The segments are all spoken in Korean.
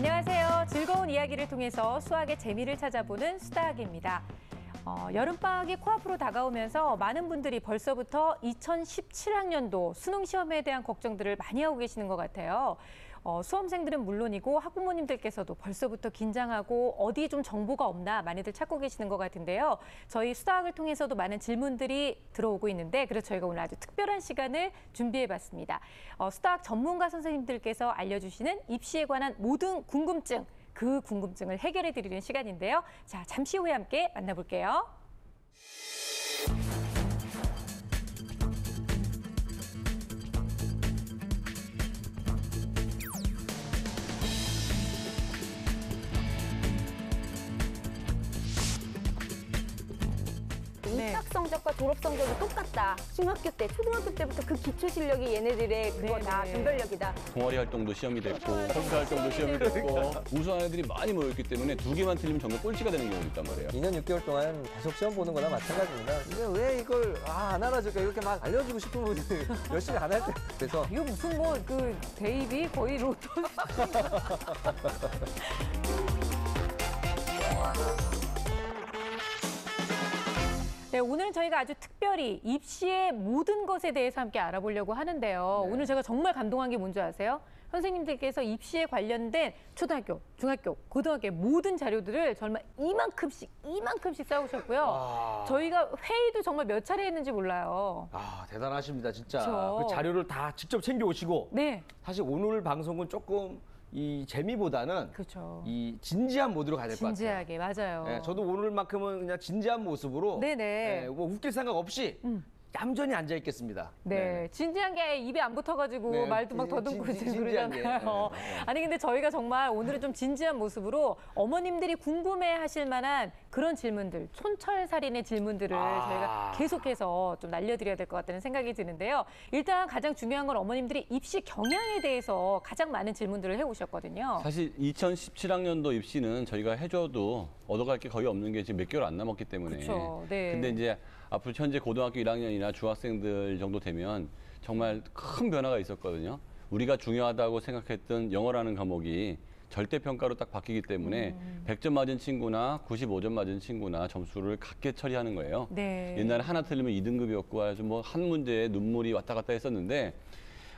안녕하세요. 즐거운 이야기를 통해서 수학의 재미를 찾아보는 수다학입니다. 어, 여름방학이 코앞으로 다가오면서 많은 분들이 벌써부터 2017학년도 수능 시험에 대한 걱정들을 많이 하고 계시는 것 같아요. 어, 수험생들은 물론이고 학부모님들께서도 벌써부터 긴장하고 어디에 좀 정보가 없나 많이들 찾고 계시는 것 같은데요. 저희 수다학을 통해서도 많은 질문들이 들어오고 있는데 그래서 저희가 오늘 아주 특별한 시간을 준비해봤습니다. 어, 수다학 전문가 선생님들께서 알려주시는 입시에 관한 모든 궁금증 그 궁금증을 해결해 드리는 시간인데요. 자, 잠시 후에 함께 만나볼게요. 네. 입학 성적과 졸업 성적이 똑같다. 중학교 때, 초등학교 때부터 그 기초 실력이 얘네들의 그거다, 네네. 변별력이다. 동아리 활동도 시험이 됐고 컴퓨터 활동도 시험이 됐고 우수한 애들이 많이 모였기 때문에 두 개만 틀리면 정말 꼴찌가 되는 경우가 있단 말이에요. 2년 6개월 동안 계속 시험 보는 거나 마찬가지입니다. 근데 왜 이걸 아, 안 알아줄까? 이렇게 막 알려주고 싶은 분이 열심히 안 할 때. 그래서 이거 무슨 뭐 그 대입이 거의 로또 네, 오늘은 저희가 아주 특별히 입시의 모든 것에 대해서 함께 알아보려고 하는데요. 오늘 제가 정말 감동한 게 뭔지 아세요? 선생님들께서 입시에 관련된 초등학교, 중학교, 고등학교 모든 자료들을 정말 이만큼씩, 이만큼씩 쌓으셨고요. 저희가 회의도 정말 몇 차례 했는지 몰라요. 아 대단하십니다 진짜. 그 자료를 다 직접 챙겨 오시고 네, 사실 오늘 방송은 조금 이 재미보다는 그렇죠. 이 진지한 모드로 가야 될 것 같아요. 진지하게, 맞아요. 예, 저도 오늘만큼은 그냥 진지한 모습으로 네네. 예, 뭐 웃길 생각 없이 얌전히 앉아 있겠습니다. 네, 진지한 게 입에 안 붙어가지고 네, 말도 막 진- 더듬고 진- 그러잖아요. 게, 네, 네. 아니 근데 저희가 정말 오늘은 좀 진지한 모습으로 어머님들이 궁금해하실 만한 그런 질문들, 촌철살인의 질문들을 아. 저희가 계속해서 좀 날려드려야 될 것 같다는 생각이 드는데요. 일단 가장 중요한 건 어머님들이 입시 경향에 대해서 가장 많은 질문들을 해오셨거든요. 사실 2017학년도 입시는 저희가 해줘도 얻어갈 게 거의 없는 게 지금 몇 개월 안 남았기 때문에. 그쵸, 네. 근데 이제 앞으로 현재 고등학교 1학년이나 중학생들 정도 되면 정말 큰 변화가 있었거든요. 우리가 중요하다고 생각했던 영어라는 과목이 절대평가로 딱 바뀌기 때문에 음. 100점 맞은 친구나 95점 맞은 친구나 점수를 같게 처리하는 거예요. 네. 옛날에 하나 틀리면 2등급이었고 아주 뭐한 문제에 눈물이 왔다 갔다 했었는데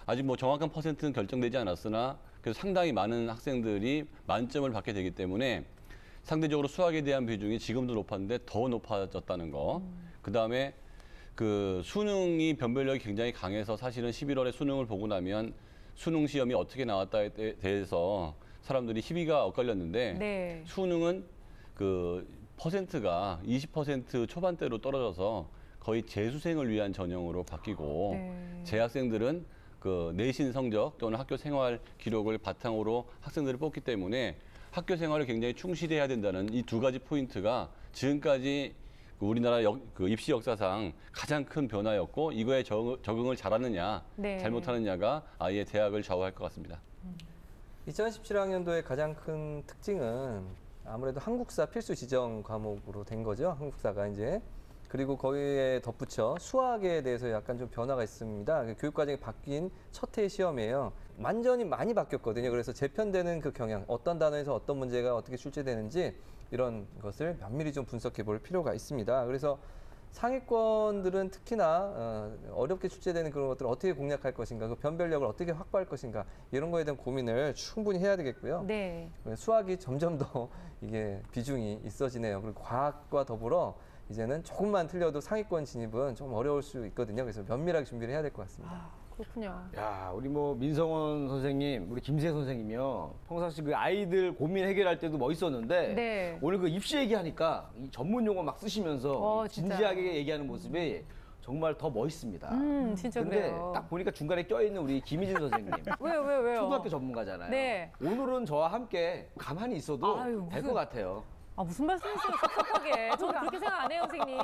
아직 뭐 정확한 퍼센트는 결정되지 않았으나 그래서 상당히 많은 학생들이 만점을 받게 되기 때문에 상대적으로 수학에 대한 비중이 지금도 높았는데 더 높아졌다는 거. 그 다음에 그 수능이 변별력이 굉장히 강해서 사실은 11월에 수능을 보고 나면 수능 시험이 어떻게 나왔다에 대- 대해서 사람들이 희비가 엇갈렸는데 네. 수능은 그 퍼센트가 20% 초반대로 떨어져서 거의 재수생을 위한 전형으로 바뀌고 네. 재학생들은 그 내신 성적 또는 학교 생활 기록을 바탕으로 학생들을 뽑기 때문에 학교 생활을 굉장히 충실해야 된다는 이 두 가지 포인트가 지금까지 그 우리나라 역, 그 입시 역사상 가장 큰 변화였고 이거에 적, 적응 을 잘하느냐 네. 잘못하느냐가 아이의 대학을 좌우할 것 같습니다. 2017학년도의 가장 큰 특징은 아무래도 한국사 필수 지정 과목으로 된 거죠. 한국사가 이제. 그리고 거기에 덧붙여 수학에 대해서 약간 좀 변화가 있습니다. 그 교육 과정이 바뀐 첫 해 시험이에요. 완전히 많이 바뀌었거든요. 그래서 재편되는 그 경향, 어떤 단어에서 어떤 문제가 어떻게 출제되는지 이런 것을 면밀히 좀 분석해 볼 필요가 있습니다. 그래서 상위권들은 특히나 어, 어렵게 출제되는 그런 것들을 어떻게 공략할 것인가, 그 변별력을 어떻게 확보할 것인가 이런 거에 대한 고민을 충분히 해야 되겠고요. 네. 수학이 점점 더 이게 비중이 있어지네요. 그리고 과학과 더불어 이제는 조금만 틀려도 상위권 진입은 좀 어려울 수 있거든요. 그래서 면밀하게 준비를 해야 될 것 같습니다. 아, 그렇군요. 야 우리 뭐 민성원 선생님, 우리 김세 선생님이요. 평상시 그 아이들 고민 해결할 때도 멋있었는데 네. 오늘 그 입시 얘기하니까 이 전문 용어 막 쓰시면서 어. 진지하게 얘기하는 모습이 정말 더 멋있습니다. 음, 진짜 근데 그래요. 딱 보니까 중간에 껴있는 우리 김희진 선생님. 왜요, 왜요, 왜요? 초등학교 전문가잖아요. 네. 오늘은 저와 함께 가만히 있어도 아유, 될 무슨- 것 같아요. 아, 무슨 말씀이세요? 섭섭하게. 저는 그렇게 생각 안 해요, 선생님.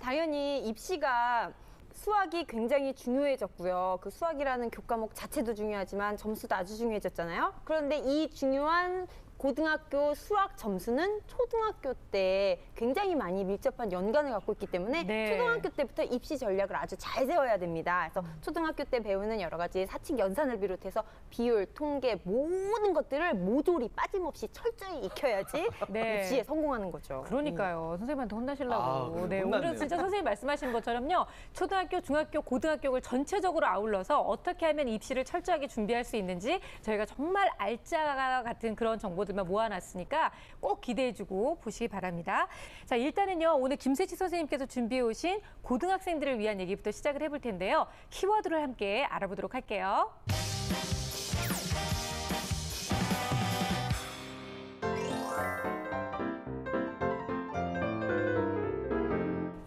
당연히 입시가 수학이 굉장히 중요해졌고요. 그 수학이라는 교과목 자체도 중요하지만 점수도 아주 중요해졌잖아요. 그런데 이 중요한 고등학교 수학 점수는 초등학교 때 굉장히 많이 밀접한 연관을 갖고 있기 때문에 네. 초등학교 때부터 입시 전략을 아주 잘 세워야 됩니다. 그래서 초등학교 때 배우는 여러 가지 사칙 연산을 비롯해서 비율, 통계 모든 것들을 모조리 빠짐없이 철저히 익혀야지 네. 입시에 성공하는 거죠. 그러니까요. 선생님한테 혼나시려고. 아, 네. 오늘은 진짜 선생님 말씀하신 것처럼요. 초등학교, 중학교, 고등학교를 전체적으로 아울러서 어떻게 하면 입시를 철저하게 준비할 수 있는지 저희가 정말 알짜 같은 그런 정보 들만 모아놨으니까 꼭 기대해주고 보시기 바랍니다. 자, 일단은요. 오늘 김세치 선생님께서 준비해 오신 고등학생들을 위한 얘기부터 시작을 해볼 텐데요. 키워드를 함께 알아보도록 할게요.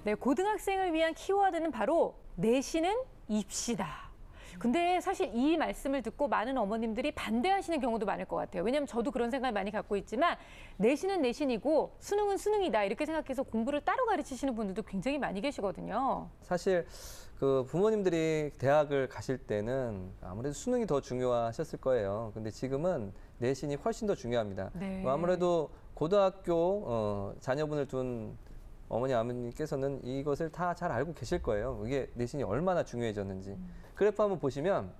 네, 고등학생을 위한 키워드는 바로 내신은 입시다. 근데 사실 이 말씀을 듣고 많은 어머님들이 반대하시는 경우도 많을 것 같아요. 왜냐하면 저도 그런 생각을 많이 갖고 있지만 내신은 내신이고 수능은 수능이다 이렇게 생각해서 공부를 따로 가르치시는 분들도 굉장히 많이 계시거든요. 사실 그 부모님들이 대학을 가실 때는 아무래도 수능이 더 중요하셨을 거예요. 근데 지금은 내신이 훨씬 더 중요합니다. 네. 뭐 아무래도 고등학교 어, 자녀분을 둔 어머니 아버님께서는 이것을 다 잘 알고 계실 거예요. 이게 내신이 얼마나 중요해졌는지. 그래프 한번 보시면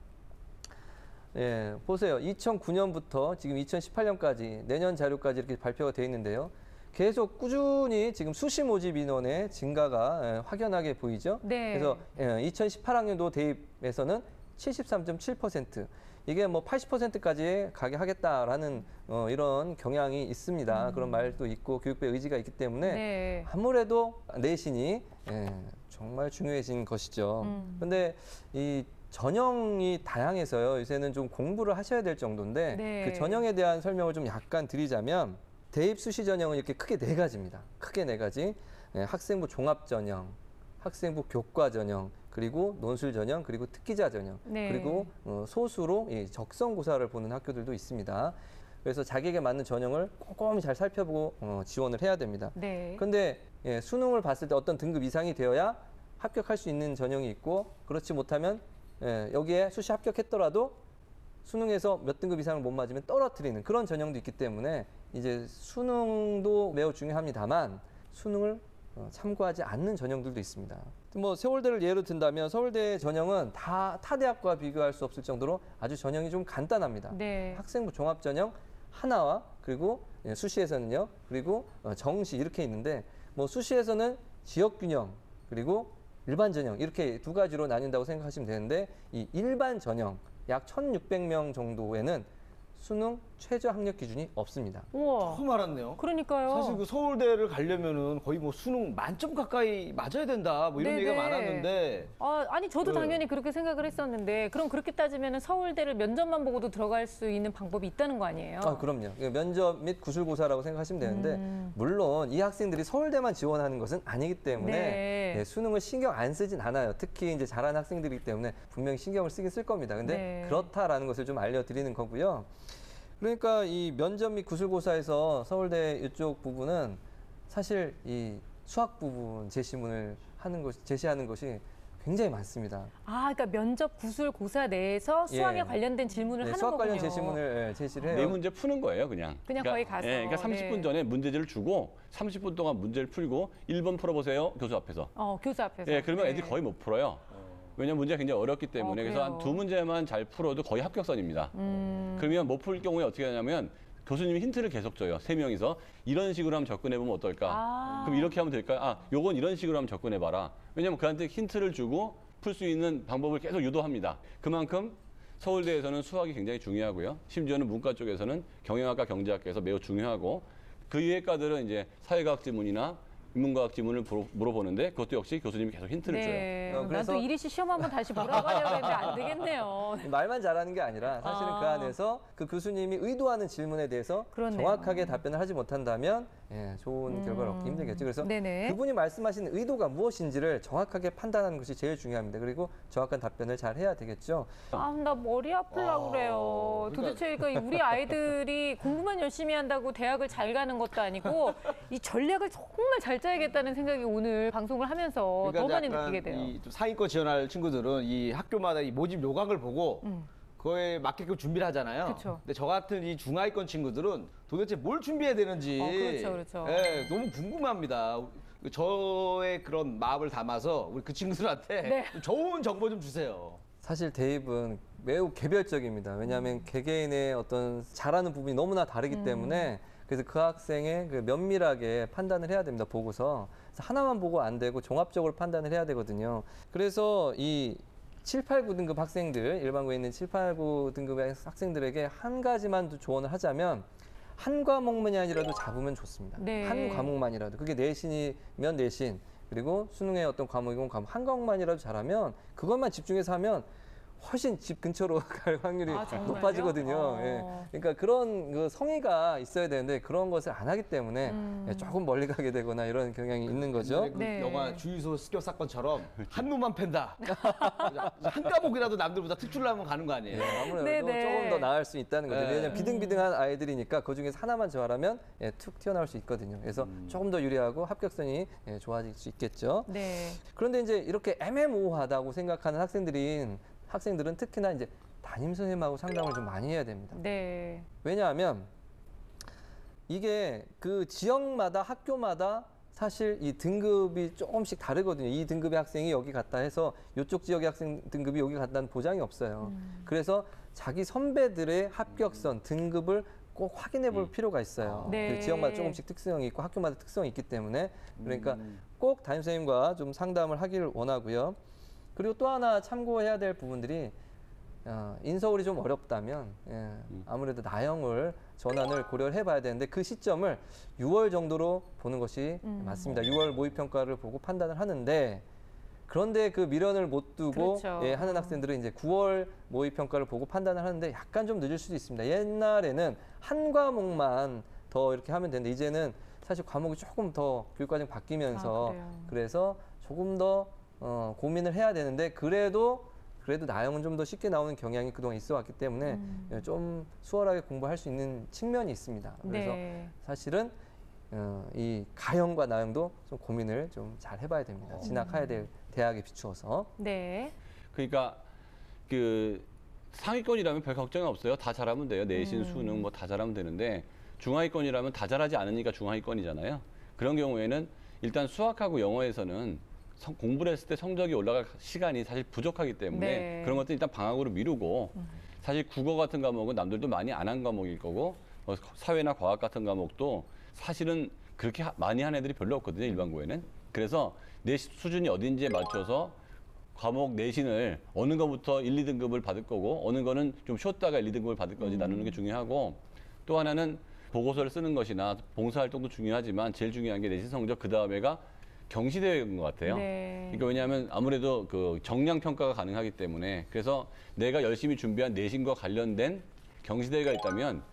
예, 보세요. 2009년부터 지금 2018년까지 내년 자료까지 이렇게 발표가 돼 있는데요. 계속 꾸준히 지금 수시 모집 인원의 증가가 예, 확연하게 보이죠. 네. 그래서 예, 2018학년도 대입에서는 73.7% 이게 뭐 80%까지 가게 하겠다라는 어, 이런 경향이 있습니다. 그런 말도 있고 교육부의 의지가 있기 때문에 음. 네. 아무래도 내신이 예, 정말 중요해진 것이죠. 음. 근데 이 전형이 다양해서요. 요새는 좀 공부를 하셔야 될 정도인데 네. 그 전형에 대한 설명을 좀 약간 드리자면 대입 수시 전형은 이렇게 크게 네 가지입니다. 크게 네 가지. 예, 학생부 종합 전형, 학생부 교과 전형, 그리고 논술 전형, 그리고 특기자 전형, 네. 그리고 어, 소수로 이 적성고사를 보는 학교들도 있습니다. 그래서 자기에게 맞는 전형을 꼼꼼히 잘 살펴보고 어, 지원을 해야 됩니다. 네. 근데 예, 수능을 봤을 때 어떤 등급 이상이 되어야 합격할 수 있는 전형이 있고 그렇지 못하면 예, 여기에 수시 합격했더라도 수능에서 몇 등급 이상을 못 맞으면 떨어뜨리는 그런 전형도 있기 때문에 이제 수능도 매우 중요합니다만 수능을 어, 참고하지 않는 전형들도 있습니다. 뭐 서울대를 예로 든다면 서울대 전형은 다 타 대학과 비교할 수 없을 정도로 아주 전형이 좀 간단합니다. 네. 학생부 종합 전형 하나와 그리고 예, 수시에서는요 그리고 어, 정시 이렇게 있는데 뭐 수시에서는 지역 균형 그리고 일반 전형 이렇게 두 가지로 나뉜다고 생각하시면 되는데 이 일반 전형 약 1,600명 정도에는 수능 최저 학력 기준이 없습니다. 우와. 처음 알았네요. 그러니까요. 사실 그 서울대를 가려면은 거의 뭐 수능 만점 가까이 맞아야 된다 뭐 이런 네네. 얘기가 많았는데 아, 아니 저도 네. 당연히 그렇게 생각을 했었는데 그럼 그렇게 따지면 서울대를 면접만 보고도 들어갈 수 있는 방법이 있다는 거 아니에요? 아, 그럼요. 이거 면접 및 구술고사라고 생각하시면 되는데 음. 물론 이 학생들이 서울대만 지원하는 것은 아니기 때문에 네. 예, 수능을 신경 안 쓰진 않아요. 특히 이제 잘하는 학생들이기 때문에 분명히 신경을 쓰긴 쓸 겁니다. 근데 네. 그렇다라는 것을 좀 알려드리는 거고요. 그러니까 이 면접 및 구술고사에서 서울대 이쪽 부분은 사실 이 수학 부분 제시문을 하는 것 제시하는 것이 굉장히 많습니다. 아, 그러니까 면접 구술 고사 내에서 수학에 예. 관련된 질문을 네, 하는 수학 거군요. 관련 제시문을 예, 제시를 해요. 네 문제 푸는 거예요, 그냥. 그냥 거기 가서, 예, 그러니까 30분 네. 전에 문제지를 주고 30분 동안 문제를 풀고 1번 풀어보세요, 교수 앞에서. 어, 교수 앞에서. 예, 그러면 네. 애들이 거의 못 풀어요. 왜냐면 문제가 굉장히 어렵기 때문에 어, 그래서 한? 두 문제만 잘 풀어도 거의 합격선입니다. 음. 그러면 못 풀 경우에 어떻게 하냐면 교수님이 힌트를 계속 줘요. 세 명이서 이런 식으로 한번 접근해 보면 어떨까? 아. 그럼 이렇게 하면 될까요? 아, 요건 이런 식으로 한번 접근해 봐라. 왜냐면 그한테 힌트를 주고 풀 수 있는 방법을 계속 유도합니다. 그만큼 서울대에서는 수학이 굉장히 중요하고요. 심지어는 문과 쪽에서는 경영학과 경제학과에서 매우 중요하고 그 이외의 과들은 이제 사회과학 지문이나 인문과학 지문을 물어- 물어보는데 그것도 역시 교수님이 계속 힌트를 줘요. 네. 어, 난 그래서- 또 이리 씨 시험 한번 다시 하려고 했는데 안 되겠네요. 말만 잘하는 게 아니라 사실은 아. 그 안에서 그 교수님이 의도하는 질문에 대해서 그렇네요. 정확하게 답변을 하지 못한다면 예, 좋은 결과를 얻기 힘들겠죠. 그래서 음. 네네. 그분이 말씀하시는 의도가 무엇인지를 정확하게 판단하는 것이 제일 중요합니다. 그리고 정확한 답변을 잘 해야 되겠죠. 아, 나 머리 아플라 아, 그래요. 그러니까- 도대체 그러니까 우리 아이들이 공부만 열심히 한다고 대학을 잘 가는 것도 아니고 이 전략을 정말 잘 짜야겠다는 생각이 오늘 방송을 하면서 더 많이 약간 느끼게 돼요. 이 좀 상위권 지원할 친구들은 이 학교마다 이 모집 요강을 보고 음. 그거에 맞게끔 준비를 하잖아요. 그쵸. 근데 저 같은 이 중하위권 친구들은 도대체 뭘 준비해야 되는지 어, 그렇죠, 그렇죠. 예, 너무 궁금합니다. 저의 그런 마음을 담아서 우리 그 친구들한테 네. 좀 좋은 정보 좀 주세요. 사실 대입은 매우 개별적입니다. 왜냐하면 음. 개개인의 어떤 잘하는 부분이 너무나 다르기 때문에 그래서 그 학생의 그 면밀하게 판단을 해야 됩니다. 보고서 그래서 하나만 보고 안 되고 종합적으로 판단을 해야 되거든요. 그래서 이 7, 8, 9등급 학생들 일반고에 있는 7, 8, 9등급의 학생들에게 한 가지만 조언을 하자면 한 과목만이라도 잡으면 좋습니다. 네. 한 과목만이라도 그게 내신이면 내신 그리고 수능의 어떤 과목이건 과목 한 과목만이라도 잘하면 그것만 집중해서 하면 훨씬 집 근처로 갈 확률이 아? 높아지거든요. 어. 예. 그러니까 그런 그 성의가 있어야 되는데 그런 것을 안 하기 때문에 음. 예, 조금 멀리 가게 되거나 이런 경향이 있는 거죠. 그 네. 영화 주유소 습격 사건처럼 한 놈만 팬다. 한 과목이라도 남들보다 특출을 하면 가는 거 아니에요? 예, 아무래도 네, 네. 조금 더 나을 수 있다는 거죠. 네. 왜냐하면 비등비등한 아이들이니까 그 중에서 하나만 잘하면 예, 툭 튀어나올 수 있거든요. 그래서 음. 조금 더 유리하고 합격선이 예, 좋아질 수 있겠죠. 네. 그런데 이제 이렇게 애매모호하다고 생각하는 학생들인 학생들은 특히나 이제 담임 선생님하고 상담을 좀 많이 해야 됩니다. 네. 왜냐하면 이게 그 지역마다 학교마다 사실 이 등급이 조금씩 다르거든요. 이 등급의 학생이 여기 갔다 해서 이쪽 지역의 학생 등급이 여기 갔다는 보장이 없어요. 그래서 자기 선배들의 합격선 등급을 꼭 확인해 볼 필요가 있어요. 네. 그 지역마다 조금씩 특성이 있고 학교마다 특성이 있기 때문에 그러니까 음. 꼭 담임 선생님과 좀 상담을 하기를 원하고요. 그리고 또 하나 참고해야 될 부분들이 어, 인서울이 좀 어렵다면 예, 아무래도 나형을 전환을 고려를 해봐야 되는데 그 시점을 6월 정도로 보는 것이 음. 맞습니다. 6월 모의 평가를 보고 판단을 하는데 그런데 그 미련을 못 두고 그렇죠. 예, 하는 학생들은 이제 9월 모의 평가를 보고 판단을 하는데 약간 좀 늦을 수도 있습니다. 옛날에는 한 과목만 더 이렇게 하면 되는데 이제는 사실 과목이 조금 더 교육과정 바뀌면서 아? 그래서 조금 더 어, 고민을 해야 되는데 그래도 그래도 나영은 좀 더 쉽게 나오는 경향이 그동안 있어 왔기 때문에 음. 예, 좀 수월하게 공부할 수 있는 측면이 있습니다. 그래서 네. 사실은 어, 이 가형과 나형도 좀 고민을 좀 잘 해봐야 됩니다. 진학해야 될 대학에 비추어서. 네. 그러니까 그 상위권이라면 별 걱정이 없어요. 다 잘하면 돼요. 내신, 수능 뭐 다 잘하면 되는데 중하위권이라면 다 잘하지 않으니까 중하위권이잖아요. 그런 경우에는 일단 수학하고 영어에서는 성- 공부를 했을 때 성적이 올라갈 시간이 사실 부족하기 때문에 네. 그런 것들 일단 방학으로 미루고 사실 국어 같은 과목은 남들도 많이 안 한 과목일 거고 뭐 사회나 과학 같은 과목도 사실은 그렇게 하- 많이 한 애들이 별로 없거든요 일반고에는 그래서 내 시- 수준이 어딘지에 맞춰서 과목 내신을 어느 거부터 1, 2등급을 받을 거고 어느 거는 좀 쉬었다가 1, 2등급을 받을 건지 나누는 게 중요하고 또 하나는 보고서를 쓰는 것이나 봉사활동도 중요하지만 제일 중요한 게 내신 성적 그 다음에가 경시대회인 것 같아요. 네. 그러니까 왜냐하면 아무래도 그 정량 평가가 가능하기 때문에 그래서 내가 열심히 준비한 내신과 관련된 경시대회가 있다면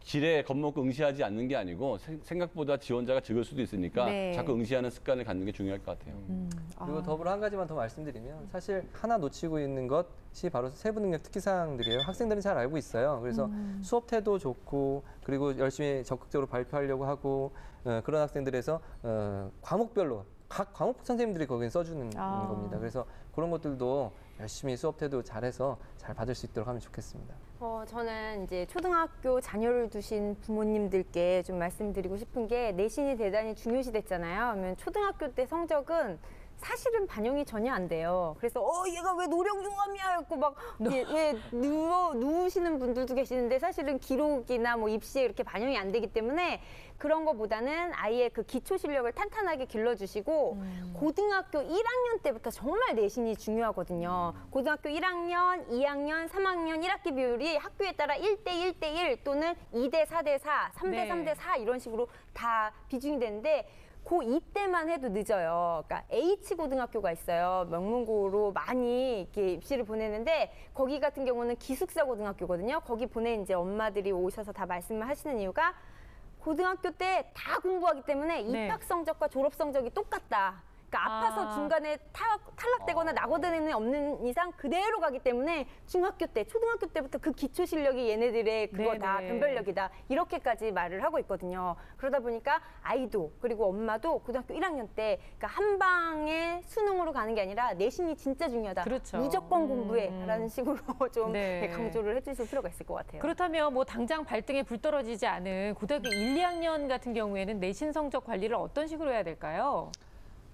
지레 겁먹고 응시하지 않는 게 아니고 생- 생각보다 지원자가 적을 수도 있으니까 네. 자꾸 응시하는 습관을 갖는 게 중요할 것 같아요. 음. 그리고 아. 더불어 한 가지만 더 말씀드리면 사실 하나 놓치고 있는 것이 바로 세부 능력 특기 사항들이에요. 학생들은 잘 알고 있어요. 그래서 음. 수업 태도 좋고 그리고 열심히 적극적으로 발표하려고 하고 어, 그런 학생들에서 어, 과목별로 각 과목 선생님들이 거기에 써주는 아. 겁니다. 그래서 그런 것들도 열심히 수업 태도 잘해서 잘 받을 수 있도록 하면 좋겠습니다. 어, 저는 이제 초등학교 자녀를 두신 부모님들께 좀 말씀드리고 싶은 게 내신이 대단히 중요시 됐잖아요. 그러면 초등학교 때 성적은 사실은 반영이 전혀 안 돼요. 그래서 어 얘가 왜 노령 용암이야 했고 막 예, 왜 누워 누우시는 분들도 계시는데 사실은 기록이나 뭐 입시에 이렇게 반영이 안 되기 때문에 그런 거보다는 아이의 그 기초 실력을 탄탄하게 길러주시고 고등학교 1학년 때부터 정말 내신이 중요하거든요. 고등학교 1학년, 2학년, 3학년 1학기 비율이 학교에 따라 1대 1대 1 또는 2대 4대 4, 3대 네. 3대 4 이런 식으로 다 비중이 되는데 고2 때만 해도 늦어요. 그러니까 H 고등학교가 있어요. 명문고로 많이 이렇게 입시를 보내는데 거기 같은 경우는 기숙사 고등학교거든요. 거기 보낸 이제 엄마들이 오셔서 다 말씀을 하시는 이유가 고등학교 때 다 공부하기 때문에 네. 입학 성적과 졸업 성적이 똑같다. 그러니까 아파서 아. 중간에 타- 탈락되거나 낙오되는 없는 이상 그대로 가기 때문에 중학교 때, 초등학교 때부터 그 기초 실력이 얘네들의 그거다, 네네. 변별력이다 이렇게까지 말을 하고 있거든요. 그러다 보니까 아이도 그리고 엄마도 고등학교 1학년 때 그러니까 한 방에 수능으로 가는 게 아니라 내신이 진짜 중요하다. 그렇죠. 무조건 음. 공부해라는 식으로 좀 네. 강조를 해주실 필요가 있을 것 같아요. 그렇다면 뭐 당장 발등에 불 떨어지지 않은 고등학교 1, 2학년 같은 경우에는 내신 성적 관리를 어떤 식으로 해야 될까요?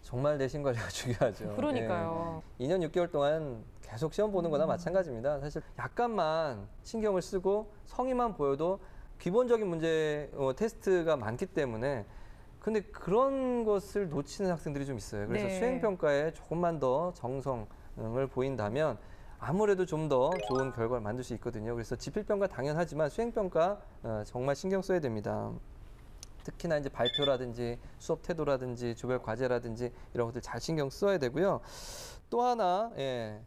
정말 내 신 관리가 중요하죠. 그러니까요. 예. 2년 6개월 동안 계속 시험 보는 음. 거나 마찬가지입니다. 사실 약간만 신경을 쓰고 성의만 보여도 기본적인 문제 어, 테스트가 많기 때문에 근데 그런 것을 놓치는 학생들이 좀 있어요. 그래서 네. 수행 평가에 조금만 더 정성을 보인다면 아무래도 좀 더 좋은 결과를 만들 수 있거든요. 그래서 지필 평가 당연하지만 수행 평가 어, 정말 신경 써야 됩니다. 특히나 이제 발표라든지 수업 태도라든지 조별 과제라든지 이런 것들 잘 신경 써야 되고요. 또 하나 예.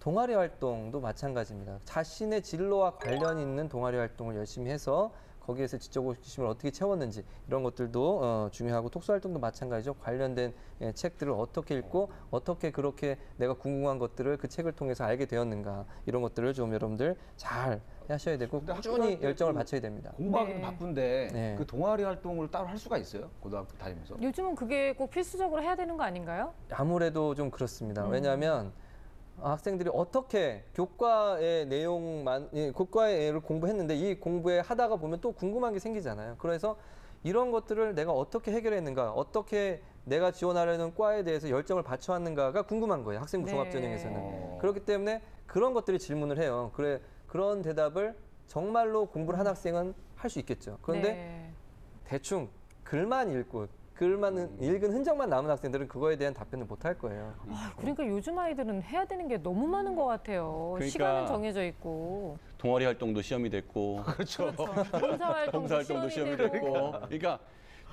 동아리 활동도 마찬가지입니다. 자신의 진로와 관련 있는 동아리 활동을 열심히 해서 거기에서 지적 호기심을 어떻게 채웠는지 이런 것들도 어, 중요하고 독서 활동도 마찬가지죠. 관련된 예, 책들을 어떻게 읽고 어떻게 그렇게 내가 궁금한 것들을 그 책을 통해서 알게 되었는가 이런 것들을 좀 여러분들 잘 하셔야 되고 꾸준히 열정을 그 바쳐야 됩니다. 공부하기도 네. 바쁜데 네. 그 동아리 활동을 따로 할 수가 있어요? 고등학교 다니면서? 요즘은 그게 꼭 필수적으로 해야 되는 거 아닌가요? 아무래도 좀 그렇습니다. 음. 왜냐하면 학생들이 어떻게 교과의 내용만, 예, 교과를 공부했는데 이 공부에 하다가 보면 또 궁금한 게 생기잖아요. 그래서 이런 것들을 내가 어떻게 해결했는가, 어떻게 내가 지원하려는 과에 대해서 열정을 바쳐왔는가가 궁금한 거예요. 학생부 네. 종합전형에서는. 어. 그렇기 때문에 그런 것들이 질문을 해요. 그래 그런 대답을 정말로 공부를 한 학생은 할 수 있겠죠. 그런데 네. 대충 글만 읽고 글만 음. 읽은 흔적만 남은 학생들은 그거에 대한 답변을 못 할 거예요. 아, 그러니까 요즘 아이들은 해야 되는 게 너무 많은 것 같아요. 그러니까 시간은 정해져 있고. 동아리 활동도 시험이 됐고 그렇죠. 봉사 활동도, 봉사활동도 시험이 됐고 그러니까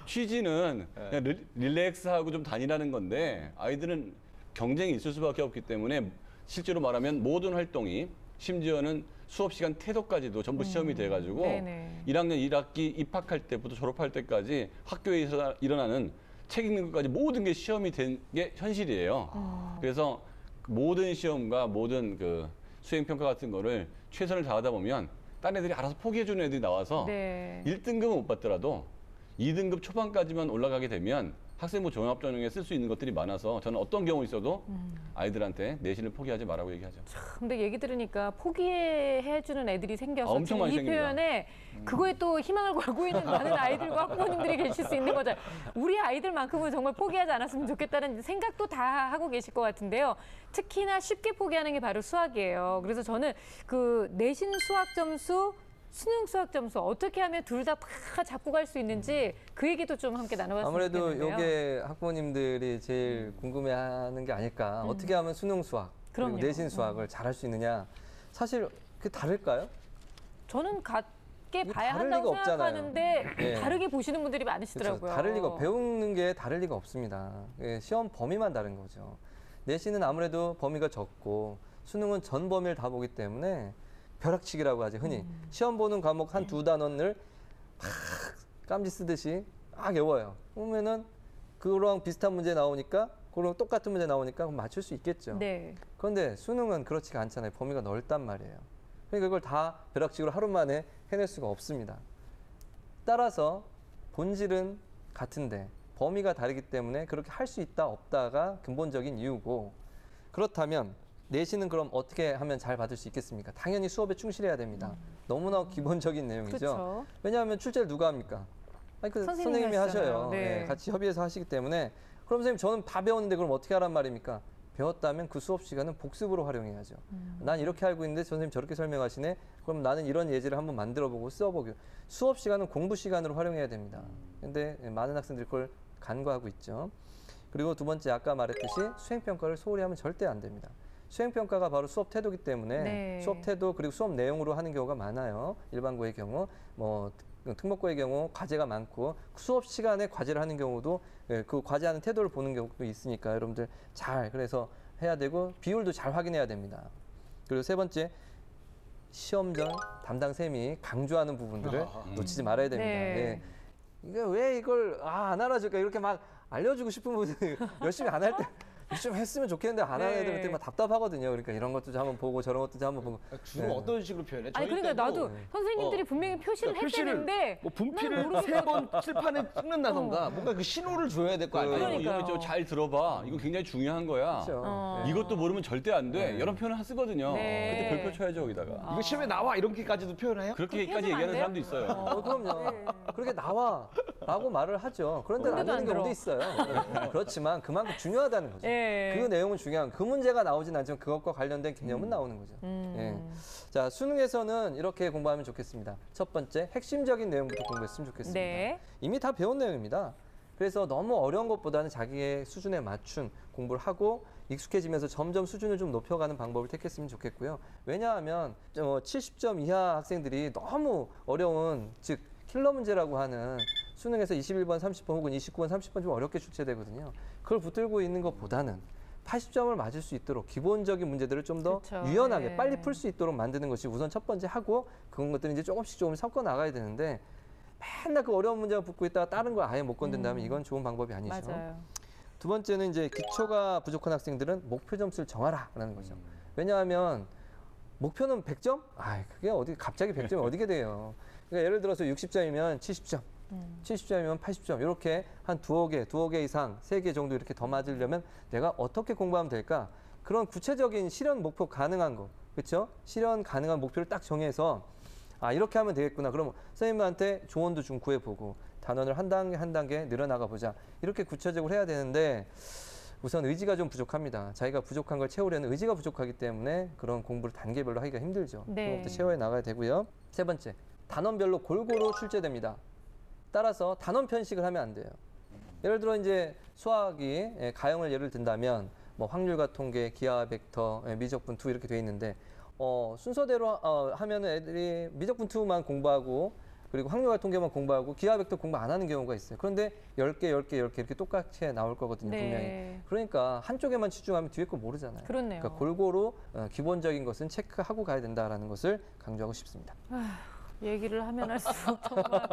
취지는 그냥 릴- 릴렉스하고 좀 다니라는 건데 아이들은 경쟁이 있을 수밖에 없기 때문에 실제로 말하면 모든 활동이 심지어는 수업 시간 태도까지도 전부 시험이 돼가지고 네네. 1학년 1학기 입학할 때부터 졸업할 때까지 학교에 서 일어나는 책 읽는 것까지 모든 게 시험이 된 게 현실이에요. 그래서 모든 시험과 모든 그 수행 평가 같은 거를 최선을 다하다 보면 딴 애들이 알아서 포기해 주는 애들이 나와서 네. 1등급은 못 받더라도 2등급 초반까지만 올라가게 되면 학생부 종합전형에 쓸 수 있는 것들이 많아서 저는 어떤 경우 있어도 아이들한테 내신을 포기하지 말라고 얘기하죠. 근데 얘기 들으니까 포기해주는 애들이 생겨서 아, 엄청 지금 많이 이 생깁니다. 표현에 그거에 또 희망을 걸고 있는 많은 아이들과 학부모님들이 계실 수 있는 거죠. 우리 아이들만큼은 정말 포기하지 않았으면 좋겠다는 생각도 다 하고 계실 것 같은데요. 특히나 쉽게 포기하는 게 바로 수학이에요. 그래서 저는 그 내신 수학 점수 수능 수학 점수 어떻게 하면 둘 다 다 잡고 갈 수 있는지 그 얘기도 좀 함께 나눠봤으면 아무래도 좋겠는데요. 이게 학부모님들이 제일 궁금해하는 게 아닐까. 어떻게 하면 수능 수학 그리고 음. 그럼요. 내신 수학을 잘할 수 있느냐. 사실 그 다를까요? 저는 같게 이게 봐야 다를 한다고 리가 없잖아요. 생각하는데 예. 다르게 보시는 분들이 많으시더라고요. 그렇죠. 다를 리가 배우는 게 다를 리가 없습니다. 예, 시험 범위만 다른 거죠. 내신은 아무래도 범위가 적고 수능은 전 범위를 다 보기 때문에 벼락치기라고 하죠 흔히 음. 시험 보는 과목 한 두 단원을 막 깜지 쓰듯이 막 외워요. 그러면은 그거랑 비슷한 문제 나오니까 그거랑 똑같은 문제 나오니까 맞출 수 있겠죠. 네. 그런데 수능은 그렇지가 않잖아요. 범위가 넓단 말이에요. 그러니까 그걸 다 벼락치기로 하루 만에 해낼 수가 없습니다. 따라서 본질은 같은데 범위가 다르기 때문에 그렇게 할 수 있다 없다가 근본적인 이유고 그렇다면 내신은 그럼 어떻게 하면 잘 받을 수 있겠습니까? 당연히 수업에 충실해야 됩니다. 너무나 기본적인 내용이죠. 그렇죠. 왜냐하면 출제를 누가 합니까? 아니, 그 선생님이 선생님이. 하셔요. 네. 예, 같이 협의해서 하시기 때문에 그럼 선생님 저는 다 배웠는데 그럼 어떻게 하란 말입니까? 배웠다면 그 수업 시간은 복습으로 활용해야죠. 난 이렇게 알고 있는데 선생님 저렇게 설명하시네. 그럼 나는 이런 예제를 한번 만들어 보고 써보고 수업 시간은 공부 시간으로 활용해야 됩니다. 근데 많은 학생들이 그걸 간과하고 있죠. 그리고 두 번째 아까 말했듯이 수행 평가를 소홀히 하면 절대 안 됩니다. 수행 평가가 바로 수업 태도기 때문에 네. 수업 태도 그리고 수업 내용으로 하는 경우가 많아요. 일반고의 경우 뭐 특- 특목고의 경우 과제가 많고 수업 시간에 과제를 하는 경우도 예, 그 과제하는 태도를 보는 경우도 있으니까 여러분들 잘 그래서 해야 되고 비율도 잘 확인해야 됩니다. 그리고 세 번째 시험 전 담당 쌤이 강조하는 부분들을 놓치지 말아야 됩니다. 네. 예. 이게 왜 이걸 아, 안 알아줄까 이렇게 막 알려주고 싶은 분들이 열심히 안 할 때 좀 했으면 좋겠는데 안 하는 네. 애들한테 막 답답하거든요. 그러니까 이런 것도 좀 한번 보고 저런 것도 좀 한번 보고. 주로 네. 어떤 식으로 표현해? 아니 저희 그러니까 때도 나도 선생님들이 어. 분명히 표시를 그러니까 했다는데 뭐난 분필을. 세 번 칠판에 찍는다던가 뭔가 그 신호를 줘야 될 거 아니에요? 그러니까요. 이거 좀 잘 들어봐. 이거 굉장히 중요한 거야. 그렇죠. 어. 이것도 모르면 절대 안 돼. 네. 여러 표현을 쓰거든요. 네. 그때 별표 쳐야죠, 거기다가. 이거 시험에 나와 이렇게까지도 표현해요? 그렇게까지 얘기하는? 사람도 있어요. 어, 그럼요. 그렇게 나와라고 말을 하죠. 그런데 안 되는 경우도. 있어요. 그렇지만 그만큼 중요하다는 거죠. 예. 그 내용은 중요한 그 문제가 나오진 않지만 그것과 관련된 개념은 나오는 거죠. 음. 예. 자 수능에서는 이렇게 공부하면 좋겠습니다. 첫 번째 핵심적인 내용부터 공부했으면 좋겠습니다. 네. 이미 다 배운 내용입니다. 그래서 너무 어려운 것보다는 자기의 수준에 맞춘 공부를 하고 익숙해지면서 점점 수준을 좀 높여가는 방법을 택했으면 좋겠고요. 왜냐하면 어, 70점 이하 학생들이 너무 어려운 즉 킬러 문제라고 하는 수능에서 21번, 30번 혹은 29번, 30번 좀 어렵게 출제되거든요. 그걸 붙들고 있는 것보다는 80점을 맞을 수 있도록 기본적인 문제들을 좀 더. 유연하게 네. 빨리 풀 수 있도록 만드는 것이 우선 첫 번째 하고 그런 것들을 이제 조금씩 조금 섞어 나가야 되는데 맨날 그 어려운 문제만 붙고 있다가 다른 걸 아예 못 건든다면 이건 좋은 방법이 아니죠. 맞아요. 두 번째는 이제 기초가 부족한 학생들은 목표 점수를 정하라라는 거죠. 왜냐하면 목표는 100점? 아, 그게 어디 갑자기 100점이 어디게 돼요. 그러니까 예를 들어서 60점이면 70점, 음. 70점이면 80점 이렇게 한 두어 개, 두어 개 이상, 세 개 정도 이렇게 더 맞으려면 내가 어떻게 공부하면 될까? 그런 구체적인 실현 목표 가능한 거, 그렇죠? 실현 가능한 목표를 딱 정해서 아 이렇게 하면 되겠구나. 그럼 선생님한테 조언도 좀 구해보고 단원을 한 단계 한 단계 늘어나가 보자. 이렇게 구체적으로 해야 되는데 우선 의지가 좀 부족합니다. 자기가 부족한 걸 채우려는 의지가 부족하기 때문에 그런 공부를 단계별로 하기가 힘들죠. 네. 것도 채워야 나가야 되고요. 세 번째, 단원별로 골고루 출제됩니다. 따라서 단원 편식을 하면 안 돼요. 예를 들어 이제 수학이 예, 가형을 예를 든다면 뭐 확률과 통계, 기하 벡터, 예, 미적분 two 이렇게 돼 있는데 어, 순서대로 어, 하면은 애들이 미적분 투만 공부하고 그리고 확률과 통계만 공부하고 기하 벡터 공부 안 하는 경우가 있어요. 그런데 10개, 10개, 10개 이렇게 똑같이 나올 거거든요, 분명히. 네. 그러니까 한쪽에만 치중하면 뒤에 거 모르잖아요. 그렇네요. 그러니까 골고루 어, 기본적인 것은 체크하고 가야 된다라는 것을 강조하고 싶습니다. 얘기를 하면 할수록 정말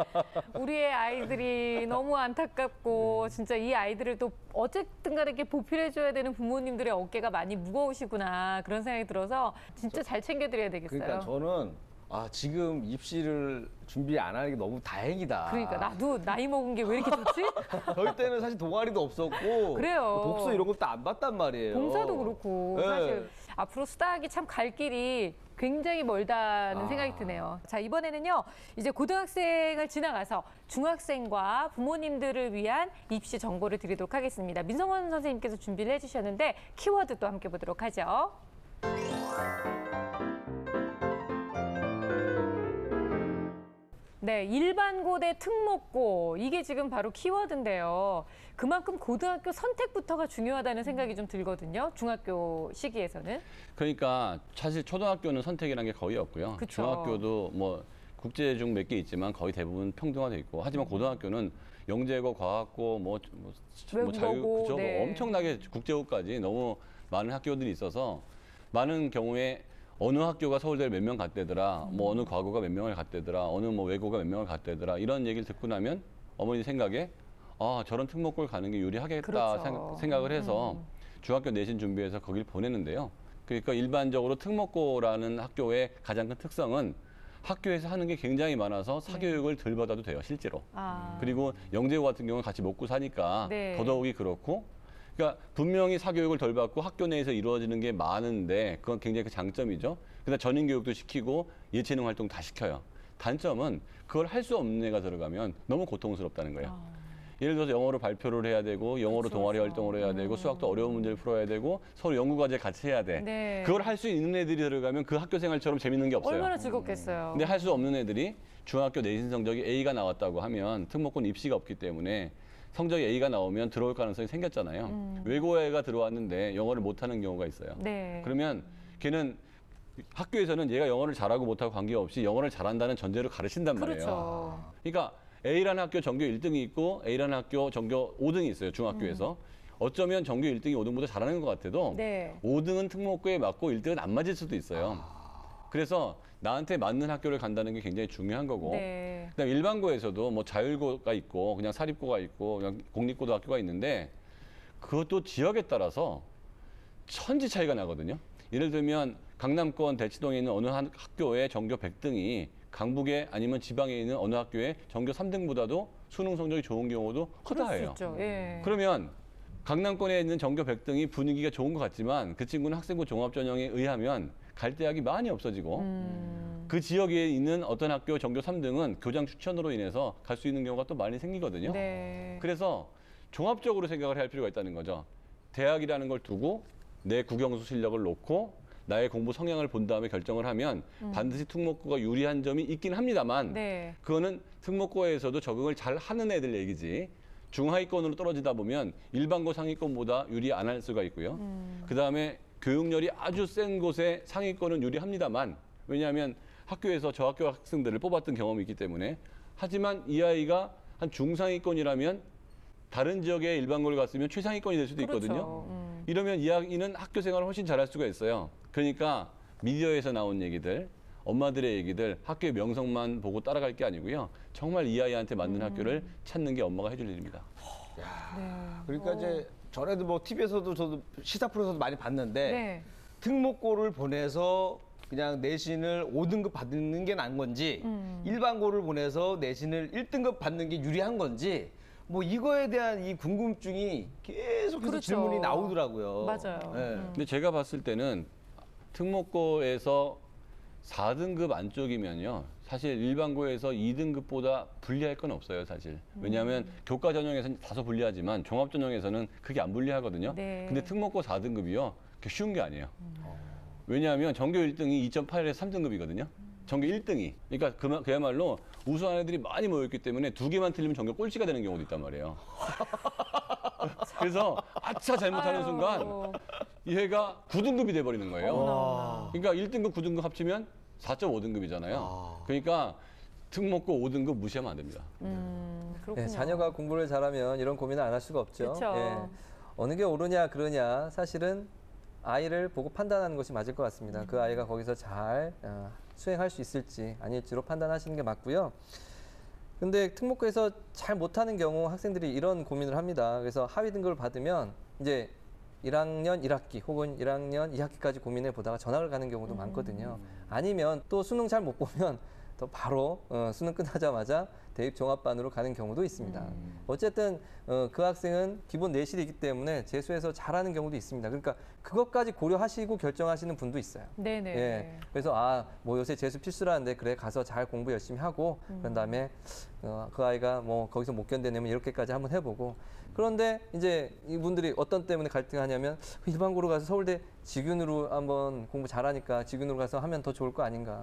우리의 아이들이 너무 안타깝고 진짜 이 아이들을 또 어쨌든 간에 이렇게 보필해줘야 되는 부모님들의 어깨가 많이 무거우시구나 그런 생각이 들어서 진짜 잘 챙겨드려야 되겠어요. 그러니까 저는 아 지금 입시를 준비 안 하는 게 너무 다행이다. 그러니까 나도 나이 먹은 게 왜 이렇게 좋지? 저희 때는 사실 동아리도 없었고 그래요. 뭐 독서 이런 것도 안 봤단 말이에요. 봉사도 그렇고 네. 사실 앞으로 수다하기 참 갈 길이 굉장히 멀다는 아. 생각이 드네요. 자 이번에는요 이제 고등학생을 지나가서 중학생과 부모님들을 위한 입시 정보를 드리도록 하겠습니다. 민성원 선생님께서 준비를 해주셨는데 키워드 또 함께 보도록 하죠. 네, 일반고 대 특목고 이게 지금 바로 키워드인데요. 그만큼 고등학교 선택부터가 중요하다는 생각이 좀 들거든요. 중학교 시기에서는. 그러니까 사실 초등학교는 선택이라는 게 거의 없고요. 그쵸. 중학교도 뭐 국제 중 몇 개 있지만 거의 대부분 평등화돼 있고 하지만 고등학교는 영재고, 과학고, 뭐, 뭐, 뭐 자유, 그죠? 네. 뭐 엄청나게 국제고까지 너무 많은 학교들이 있어서 많은 경우에 어느 학교가 서울대를 몇 명 갔대더라, 뭐 어느 과거가 몇 명을 갔대더라, 어느 뭐 외고가 몇 명을 갔대더라 이런 얘기를 듣고 나면 어머니 생각에 아 저런 특목고를 가는 게 유리하겠다 그렇죠. 생, 각을 해서 중학교 내신 준비해서 거길 보내는데요. 그러니까 일반적으로 특목고라는 학교의 가장 큰 특성은 학교에서 하는 게 굉장히 많아서 사교육을 덜 받아도 돼요, 실제로. 아, 그리고 영재고 같은 경우는 같이 먹고 사니까 네. 더더욱이 그렇고 그러니까 분명히 사교육을 덜 받고 학교 내에서 이루어지는 게 많은데 그건 굉장히 그 장점이죠. 그다음 전인 교육도 시키고 예체능 활동 다 시켜요. 단점은 그걸 할 수 없는 애가 들어가면 너무 고통스럽다는 거예요. 아. 예를 들어서 영어로 발표를 해야 되고 영어로 그쵸, 동아리 그쵸. 활동을 해야 되고 음. 수학도 어려운 문제를 풀어야 되고 서로 연구 과제 같이 해야 돼. 네. 그걸 할 수 있는 애들이 들어가면 그 학교 생활처럼 재밌는 게 없어요. 얼마나 즐겁겠어요. 근데 할 수 없는 애들이 중학교 내신 성적이 A가 나왔다고 하면 특목고는 입시가 없기 때문에 성적이 A가 나오면 들어올 가능성이 생겼잖아요. 음. 외고애가 들어왔는데 영어를 못하는 경우가 있어요. 네. 그러면 걔는 학교에서는 얘가 영어를 잘하고 못하고 관계없이 영어를 잘한다는 전제로 가르친단 말이에요. 그렇죠. 그러니까 A라는 학교 전교 1등이 있고 A라는 학교 전교 5등이 있어요. 중학교에서. 어쩌면 전교 1등이 5등보다 잘하는 것 같아도 네. 5등은 특목고에 맞고 1등은 안 맞을 수도 있어요. 그래서 나한테 맞는 학교를 간다는 게 굉장히 중요한 거고 네. 그다음 일반고에서도 뭐 자율고가 있고 그냥 사립고가 있고 그냥 공립고등학교가 있는데 그것도 지역에 따라서 천지 차이가 나거든요. 예를 들면 강남권 대치동에 있는 어느 한 학교의 전교 100등이 강북에 아니면 지방에 있는 어느 학교의 전교 3등보다도 수능 성적이 좋은 경우도 허다해요. 있죠. 예. 그러면 강남권에 있는 전교 100등이 분위기가 좋은 것 같지만 그 친구는 학생부 종합전형에 의하면 갈 대학이 많이 없어지고 음. 그 지역에 있는 어떤 학교 전교 3등은 교장 추천으로 인해서 갈 수 있는 경우가 또 많이 생기거든요. 네. 그래서 종합적으로 생각을 할 필요가 있다는 거죠. 대학이라는 걸 두고 내 국영수 실력을 놓고 나의 공부 성향을 본 다음에 결정을 하면 반드시 특목고가 유리한 점이 있긴 합니다만 음. 네. 그거는 특목고에서도 적응을 잘 하는 애들 얘기지. 중하위권으로 떨어지다 보면 일반고 상위권보다 유리 안 할 수가 있고요. 음. 그 다음에 교육열이 아주 센 곳에 상위권은 유리합니다만 왜냐하면 학교에서 저 학교 학생들을 뽑았던 경험이 있기 때문에 하지만 이 아이가 한 중상위권이라면 다른 지역의 일반고를 갔으면 최상위권이 될 수도 있거든요. 그렇죠. 음. 이러면 이 아이는 학교 생활을 훨씬 잘할 수가 있어요. 그러니까 미디어에서 나온 얘기들, 엄마들의 얘기들, 학교의 명성만 보고 따라갈 게 아니고요. 정말 이 아이한테 맞는 학교를 찾는 게 엄마가 해줄 일입니다. 네. 그러니까 이제 전에도 뭐 TV에서도 저도 시사 프로에서도 많이 봤는데 네. 특목고를 보내서 그냥 내신을 5등급 받는 게 나은 건지 음. 일반고를 보내서 내신을 1등급 받는 게 유리한 건지 뭐 이거에 대한 이 궁금증이 계속해서 그렇죠. 질문이 나오더라고요. 맞아요. 예. 음. 근데 제가 봤을 때는 특목고에서 4등급 안쪽이면요. 사실 일반고에서 2등급보다 불리할 건 없어요, 사실. 왜냐하면 음. 교과 전형에서는 다소 불리하지만 종합 전형에서는 그게 안 불리하거든요. 네. 근데 특목고 4등급이요. 그게 쉬운 게 아니에요. 왜냐하면 전교 1등이 2.8에서 3등급이거든요. 전교 1등이. 그러니까 그마- 그야말로 우수한 애들이 많이 모였기 때문에 두 개만 틀리면 전교 꼴찌가 되는 경우도 있단 말이에요. 그래서 아차 잘못하는 아유. 순간 얘가 9등급이 돼버리는 거예요. 어머나. 그러니까 1등급, 9등급 합치면 4.5등급이잖아요. 그러니까 특목고 5등급 무시하면 안 됩니다. 음, 그렇군요. 네, 자녀가 공부를 잘하면 이런 고민을 안 할 수가 없죠. 그쵸. 예. 어느 게 옳으냐 그러냐 사실은 아이를 보고 판단하는 것이 맞을 것 같습니다. 그 아이가 거기서 잘 어, 수행할 수 있을지 아닐지로 판단하시는 게 맞고요. 근데 특목고에서 잘 못하는 경우 학생들이 이런 고민을 합니다. 그래서 하위 등급을 받으면 이제 1학년 1학기 혹은 1학년 2학기까지 고민해 보다가 전학을 가는 경우도 많거든요. 아니면 또 수능 잘 못 보면 또 바로 어, 수능 끝나자마자 대입 종합반으로 가는 경우도 있습니다. 어쨌든 어, 그 학생은 기본 내실이기 때문에 재수해서 잘하는 경우도 있습니다. 그러니까 그것까지 고려하시고 결정하시는 분도 있어요. 네네. 예. 그래서 아, 뭐 요새 재수 필수라는데 그래 가서 잘 공부 열심히 하고 그런 다음에 어, 그 아이가 뭐 거기서 못 견뎌내면 이렇게까지 한번 해보고 그런데 이제 이분들이 어떤 때문에 갈등하냐면 일반고로 가서 서울대 직윤으로 한번 공부 잘하니까 직윤으로 가서 하면 더 좋을 거 아닌가.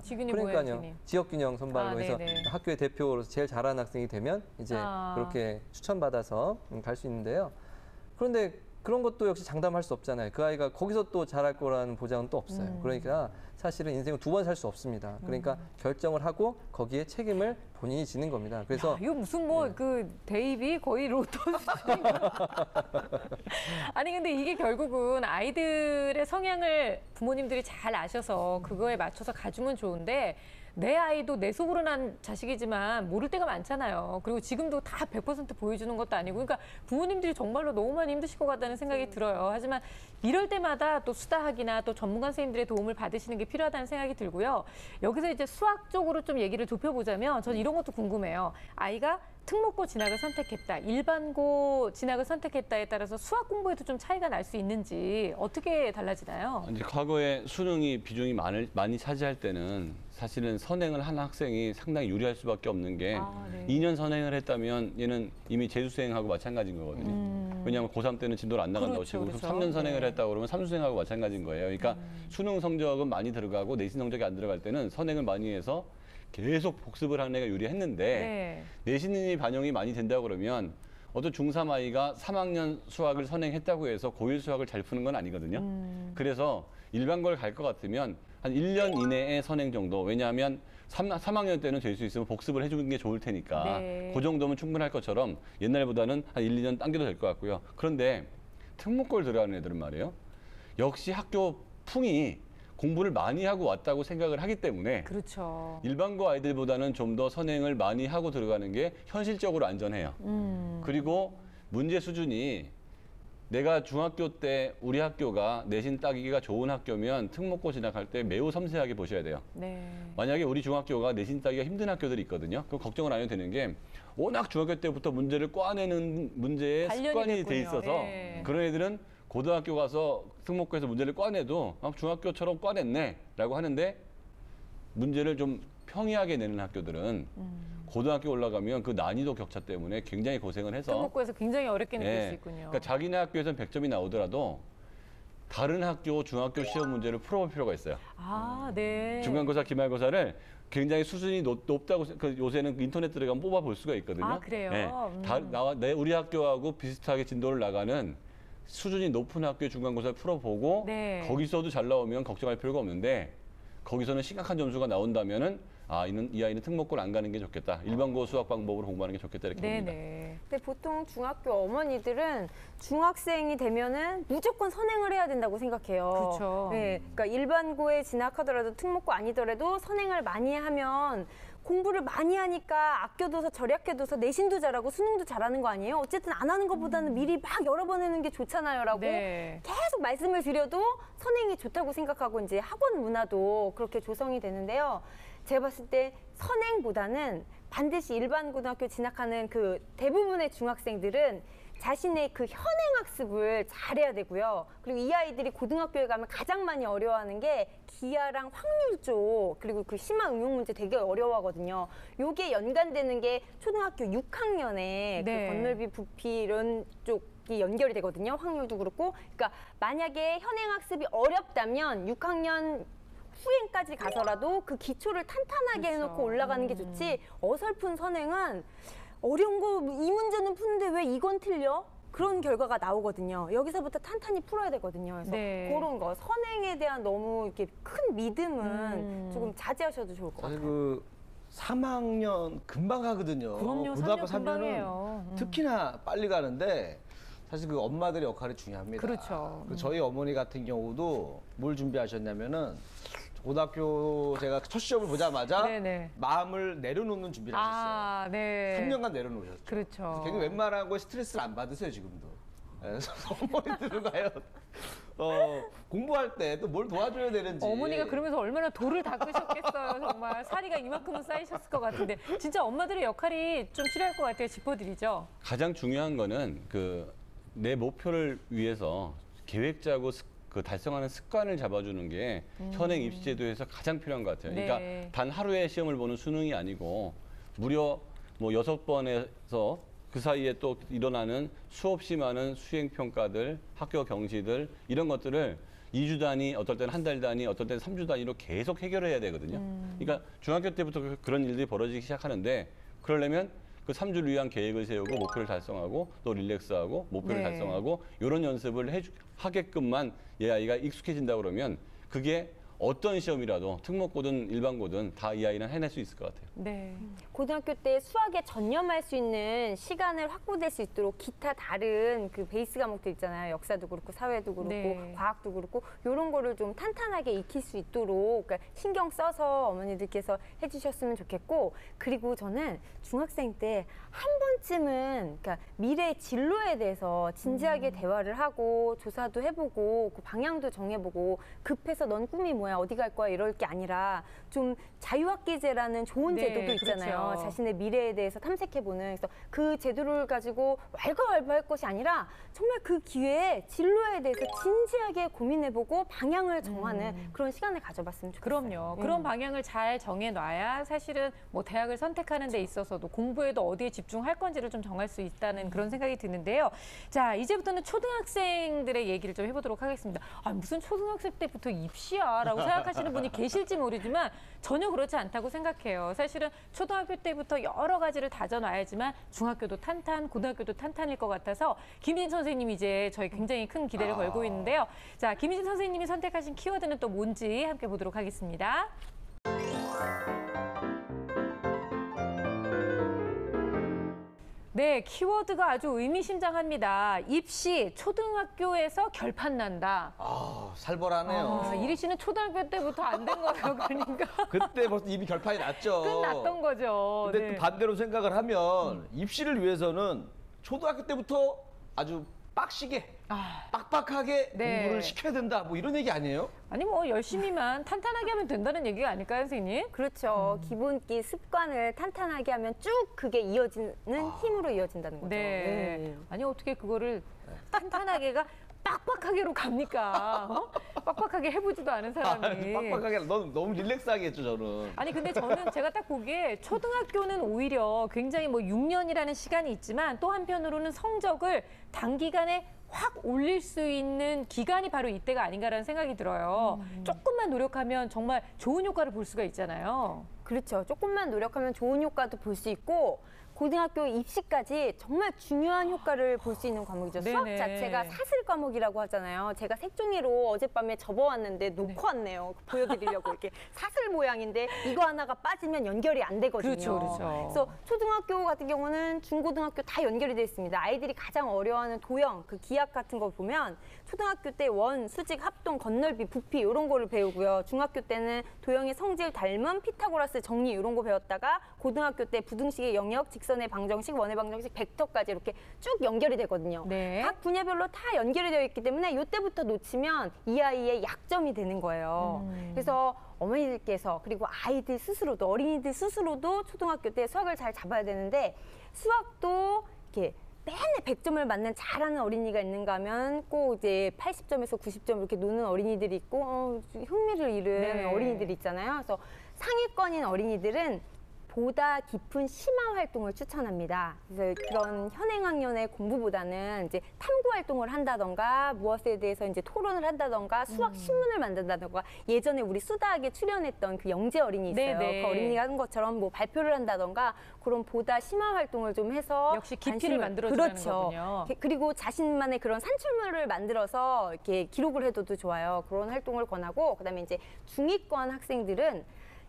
그러니까요. 지역균형 선발로 아, 해서 네네. 학교의 대표로서 제일 잘하는 학생이 되면 이제 아. 그렇게 추천받아서 음, 갈수 있는데요. 그런데 그런 것도 역시 장담할 수 없잖아요. 그 아이가 거기서 또 잘할 거라는 보장은 또 없어요. 음. 그러니까 사실은 인생을 두 번 살 수 없습니다. 그러니까 결정을 하고 거기에 책임을 본인이 지는 겁니다. 그래서 야, 이거 무슨 뭐 네. 그 대입이 거의 로또? 아니 근데 이게 결국은 아이들의 성향을 부모님들이 잘 아셔서 그거에 맞춰서 가주면 좋은데 내 아이도 내 속으로 난 자식이지만 모를 때가 많잖아요. 그리고 지금도 다 100% 보여주는 것도 아니고 그러니까 부모님들이 정말로 너무 많이 힘드실 것 같다는 생각이 들어요. 하지만 이럴 때마다 또 수다학이나 또 전문가 선생님들의 도움을 받으시는 게 필요하다는 생각이 들고요. 여기서 이제 수학 쪽으로 좀 얘기를 좁혀보자면 전 이런 것도 궁금해요. 아이가 특목고 진학을 선택했다, 일반고 진학을 선택했다에 따라서 수학 공부에도 좀 차이가 날 수 있는지 어떻게 달라지나요? 이제 과거에 수능이 비중이 많을, 많이 차지할 때는 사실은 선행을 한 학생이 상당히 유리할 수밖에 없는 게 아, 네. 2년 선행을 했다면 얘는 이미 재수생하고 마찬가지인 거거든요. 왜냐하면 고3 때는 진도를 안 나간다고 음. 그렇죠, 치고 그렇죠. 3년 선행을 네. 음. 했다고 그러면 삼수생하고 마찬가지인 거예요. 그러니까 수능 성적은 많이 들어가고 내신 성적이 안 들어갈 때는 선행을 많이 해서 계속 복습을 하는 애가 유리했는데 네. 내신이 반영이 많이 된다고 그러면 어떤 중3 아이가 3학년 수학을 선행했다고 해서 고1 수학을 잘 푸는 건 아니거든요. 음. 그래서 일반고를 갈 것 같으면 한 1년 이내에 선행 정도. 왜냐하면 3, 학년 때는 될 수 있으면 복습을 해주는 게 좋을 테니까 네. 그 정도면 충분할 것처럼 옛날보다는 한 1, 2년 당겨도 될 것 같고요. 그런데 특목고를 들어가는 애들은 말이에요. 역시 학교 풍이 공부를 많이 하고 왔다고 생각을 하기 때문에 그렇죠. 일반고 아이들보다는 좀 더 선행을 많이 하고 들어가는 게 현실적으로 안전해요. 음. 그리고 문제 수준이 내가 중학교 때 우리 학교가 내신 따기가 좋은 학교면 특목고 진학할 때 매우 섬세하게 보셔야 돼요. 네. 만약에 우리 중학교가 내신 따기가 힘든 학교들이 있거든요. 그럼 걱정을 안 해도 되는 게 워낙 중학교 때부터 문제를 꽈내는 문제에 습관이 돼 됐군요. 있어서 예. 그런 애들은 고등학교 가서 특목고에서 문제를 꽈내도 아, 중학교처럼 꽈냈네라고 하는데 문제를 좀 평이하게 내는 학교들은 음. 고등학교 올라가면 그 난이도 격차 때문에 굉장히 고생을 해서 특목고에서 굉장히 어렵게 느낄 예. 수 있군요. 그러니까 자기네 학교에서는 100점이 나오더라도 다른 학교 중학교 시험 문제를 풀어볼 필요가 있어요. 아, 네. 중간고사, 기말고사를 굉장히 수준이 높, 다고 그 요새는 인터넷 들어가면 뽑아볼 수가 있거든요. 아, 그래요? 예. 음. 다 나와 내 우리 학교하고 비슷하게 진도를 나가는 수준이 높은 학교의 중간고사를 풀어보고 네. 거기서도 잘 나오면 걱정할 필요가 없는데 거기서는 심각한 점수가 나온다면은 아 이는 이 아이는 특목고를 안 가는 게 좋겠다. 일반고 수학 방법으로 공부하는 게 좋겠다 이렇게 봅니다. 네네. 근데 보통 중학교 어머니들은 중학생이 되면은 무조건 선행을 해야 된다고 생각해요. 그렇죠. 네, 그러니까 일반고에 진학하더라도 특목고 아니더라도 선행을 많이 하면 공부를 많이 하니까 아껴둬서 절약해둬서 내신도 잘하고 수능도 잘하는 거 아니에요? 어쨌든 안 하는 것보다는 미리 막 여러 번 해는 게 좋잖아요라고 네. 계속 말씀을 드려도 선행이 좋다고 생각하고 이제 학원 문화도 그렇게 조성이 되는데요. 제가 봤을 때 선행보다는 반드시 일반 고등학교 진학하는 그 대부분의 중학생들은 자신의 그 현행 학습을 잘해야 되고요. 그리고 이 아이들이 고등학교에 가면 가장 많이 어려워하는 게 기하랑 확률 쪽 그리고 그 심화 응용 문제 되게 어려워하거든요. 요게 연관되는 게 초등학교 6학년에 네. 그 건널비 부피 이런 쪽 이 연결이 되거든요. 확률도 그렇고. 그러니까 만약에 현행 학습이 어렵다면 6학년 후행까지 가서라도 그 기초를 탄탄하게. 해놓고 올라가는 게 좋지 어설픈 선행은 어려운 거 이 문제는 푸는데 왜 이건 틀려? 그런 결과가 나오거든요. 여기서부터 탄탄히 풀어야 되거든요. 그래서 네. 그런 거 선행에 대한 너무 이렇게 큰 믿음은 음. 조금 자제하셔도 좋을 것 사실 같아요. 그 3학년 금방 가거든요. 그럼요. 고등학교 3년 3년은 금방이에요. 음. 특히나 빨리 가는데 사실 그 엄마들의 역할이 중요합니다. 그렇죠. 그 저희 어머니 같은 경우도 뭘 준비하셨냐면은 고등학교 제가 첫 시험을 보자마자 네네. 마음을 내려놓는 준비를 하셨어요. 아, 네. 3년간 내려놓으셨죠. 그렇죠. 굉장히 웬만한 거에 스트레스를 안 받으세요 지금도. 그래서 어머니들은 과연 어, 공부할 때 또 뭘 도와줘야 되는지. 어머니가 그러면서 얼마나 돌을 닦으셨겠어요. 정말 살이가 이만큼은 쌓이셨을 것 같은데 진짜 엄마들의 역할이 좀 필요할 것 같아요. 짚어드리죠. 가장 중요한 거는 그 내 목표를 위해서 계획 짜고 습- 그 달성하는 습관을 잡아주는 게 현행 입시 제도에서 가장 필요한 것 같아요. 네. 그러니까 단 하루에 시험을 보는 수능이 아니고 무려 뭐 여섯 번에서 그 사이에 또 일어나는 수없이 많은 수행 평가들, 학교 경시들 이런 것들을 2주 단위, 어떨 때는 한 달 단위, 어떨 때는 3주 단위로 계속 해결해야 되거든요. 그러니까 중학교 때부터 그- 그런 일들이 벌어지기 시작하는데 그러려면 그 3주를 위한 계획을 세우고 목표를 달성하고 또 릴렉스하고 목표를 네. 달성하고 이런 연습을 해 하게끔만 얘 아이가 익숙해진다 그러면 그게 어떤 시험이라도 특목고든 일반고든 다 이 아이는 해낼 수 있을 것 같아요. 네. 고등학교 때 수학에 전념할 수 있는 시간을 확보될 수 있도록 기타 다른 그 베이스 과목들 있잖아요. 역사도 그렇고 사회도 그렇고 네. 과학도 그렇고 이런 거를 좀 탄탄하게 익힐 수 있도록 그러니까 신경 써서 어머니들께서 해주셨으면 좋겠고 그리고 저는 중학생 때 한 번쯤은 그러니까 미래 진로에 대해서 진지하게 대화를 하고 조사도 해보고 그 방향도 정해보고 급해서 넌 꿈이 뭐야 어디 갈 거야 이럴 게 아니라 좀 자유학기제라는 좋은 네, 제도도 있잖아요. 그렇죠. 자신의 미래에 대해서 탐색해보는 그래서 그 제도를 가지고 왈가왈부할 것이 아니라 정말 그 기회에 진로에 대해서 진지하게 고민해보고 방향을 정하는 그런 시간을 가져봤으면 좋겠어요. 음. 음. 그럼요. 그런 방향을 잘 정해놔야 사실은 뭐 대학을 선택하는 데 있어서도 공부에도 어디에 집중할 건지를 좀 정할 수 있다는 그런 생각이 드는데요. 자, 이제부터는 초등학생들의 얘기를 좀 해보도록 하겠습니다. 아, 무슨 초등학생 때부터 입시야? 라고 생각하시는 분이 계실지 모르지만 전혀 그렇지 않다고 생각해요. 사실은 초등학교 때부터 여러 가지를 다져놔야지만 중학교도 탄탄, 고등학교도 탄탄일 것 같아서 김희진 선생님이 이제 저희 굉장히 큰 기대를 걸고 있는데요. 자, 김희진 선생님이 선택하신 키워드는 또 뭔지 함께 보도록 하겠습니다. 네, 키워드가 아주 의미심장합니다. 입시 초등학교에서 결판 난다. 아, 살벌하네요. 아, 이리 씨는 초등학교 때부터 안 된 거예요, 그러니까 그때 벌써 이미 결판이 났죠. 끝났던 거죠. 근데 네. 또 반대로 생각을 하면 입시를 위해서는 초등학교 때부터 아주 빡시게 아, 빡빡하게 네. 공부를 시켜야 된다 뭐 이런 얘기 아니에요? 아니 뭐 열심히만 탄탄하게 하면 된다는 얘기가 아닐까요, 선생님? 그렇죠. 기본기 습관을 탄탄하게 하면 쭉 그게 이어지는 힘으로 이어진다는 거죠. 네. 아니 어떻게 그거를 탄탄하게가 빡빡하게로 갑니까? 어? 빡빡하게 해보지도 않은 사람이. 빡빡하게 너무 너무 릴렉스하게 했죠 저는. 아니 근데 저는 제가 딱 보기에 초등학교는 오히려 굉장히 뭐 6년이라는 시간이 있지만 또 한편으로는 성적을 단기간에 확 올릴 수 있는 기간이 바로 이때가 아닌가라는 생각이 들어요. 조금만 노력하면 정말 좋은 효과를 볼 수가 있잖아요. 그렇죠. 조금만 노력하면 좋은 효과도 볼 수 있고 고등학교 입시까지 정말 중요한 효과를 볼 수 있는 과목이죠. 수학 네네. 자체가 사슬 과목이라고 하잖아요. 제가 색종이로 어젯밤에 접어왔는데 놓고 왔네요. 보여드리려고 이렇게 사슬 모양인데 이거 하나가 빠지면 연결이 안 되거든요. 그렇죠, 그렇죠. 그래서 초등학교 같은 경우는 중고등학교 다 연결이 되어 있습니다. 아이들이 가장 어려워하는 도형, 그 기압 같은 거 보면 초등학교 때 원, 수직, 합동, 건널비, 부피 이런 거를 배우고요. 중학교 때는 도형의 성질 닮은 피타고라스 정리 이런 거 배웠다가 고등학교 때 부등식의 영역, 직선의 방정식, 원의 방정식, 벡터까지 이렇게 쭉 연결이 되거든요. 네. 각 분야별로 다 연결이 되어 있기 때문에 이때부터 놓치면 이 아이의 약점이 되는 거예요. 음. 그래서 어머니들께서 그리고 아이들 스스로도 어린이들 스스로도 초등학교 때 수학을 잘 잡아야 되는데 수학도 이렇게 맨날 100점을 맞는 잘하는 어린이가 있는가 하면 꼭 이제 80점에서 90점 이렇게 노는 어린이들이 있고 어, 흥미를 잃은 네. 어린이들이 있잖아요. 그래서 상위권인 어린이들은 보다 깊은 심화 활동을 추천합니다. 그래서 그런 현행 학년의 공부보다는 이제 탐구 활동을 한다던가 무엇에 대해서 이제 토론을 한다던가 수학 음. 신문을 만든다던가 예전에 우리 수다학에 출연했던 그 영재 어린이 있어요. 네네. 그 어린이가 하는 것처럼 뭐 발표를 한다던가 그런 보다 심화 활동을 좀 해서 역시 깊이를 관심을- 만들어주라는 그렇죠. 거군요. 게- 그리고 자신만의 그런 산출물을 만들어서 이렇게 기록을 해둬도 좋아요. 그런 활동을 권하고 그다음에 이제 중위권 학생들은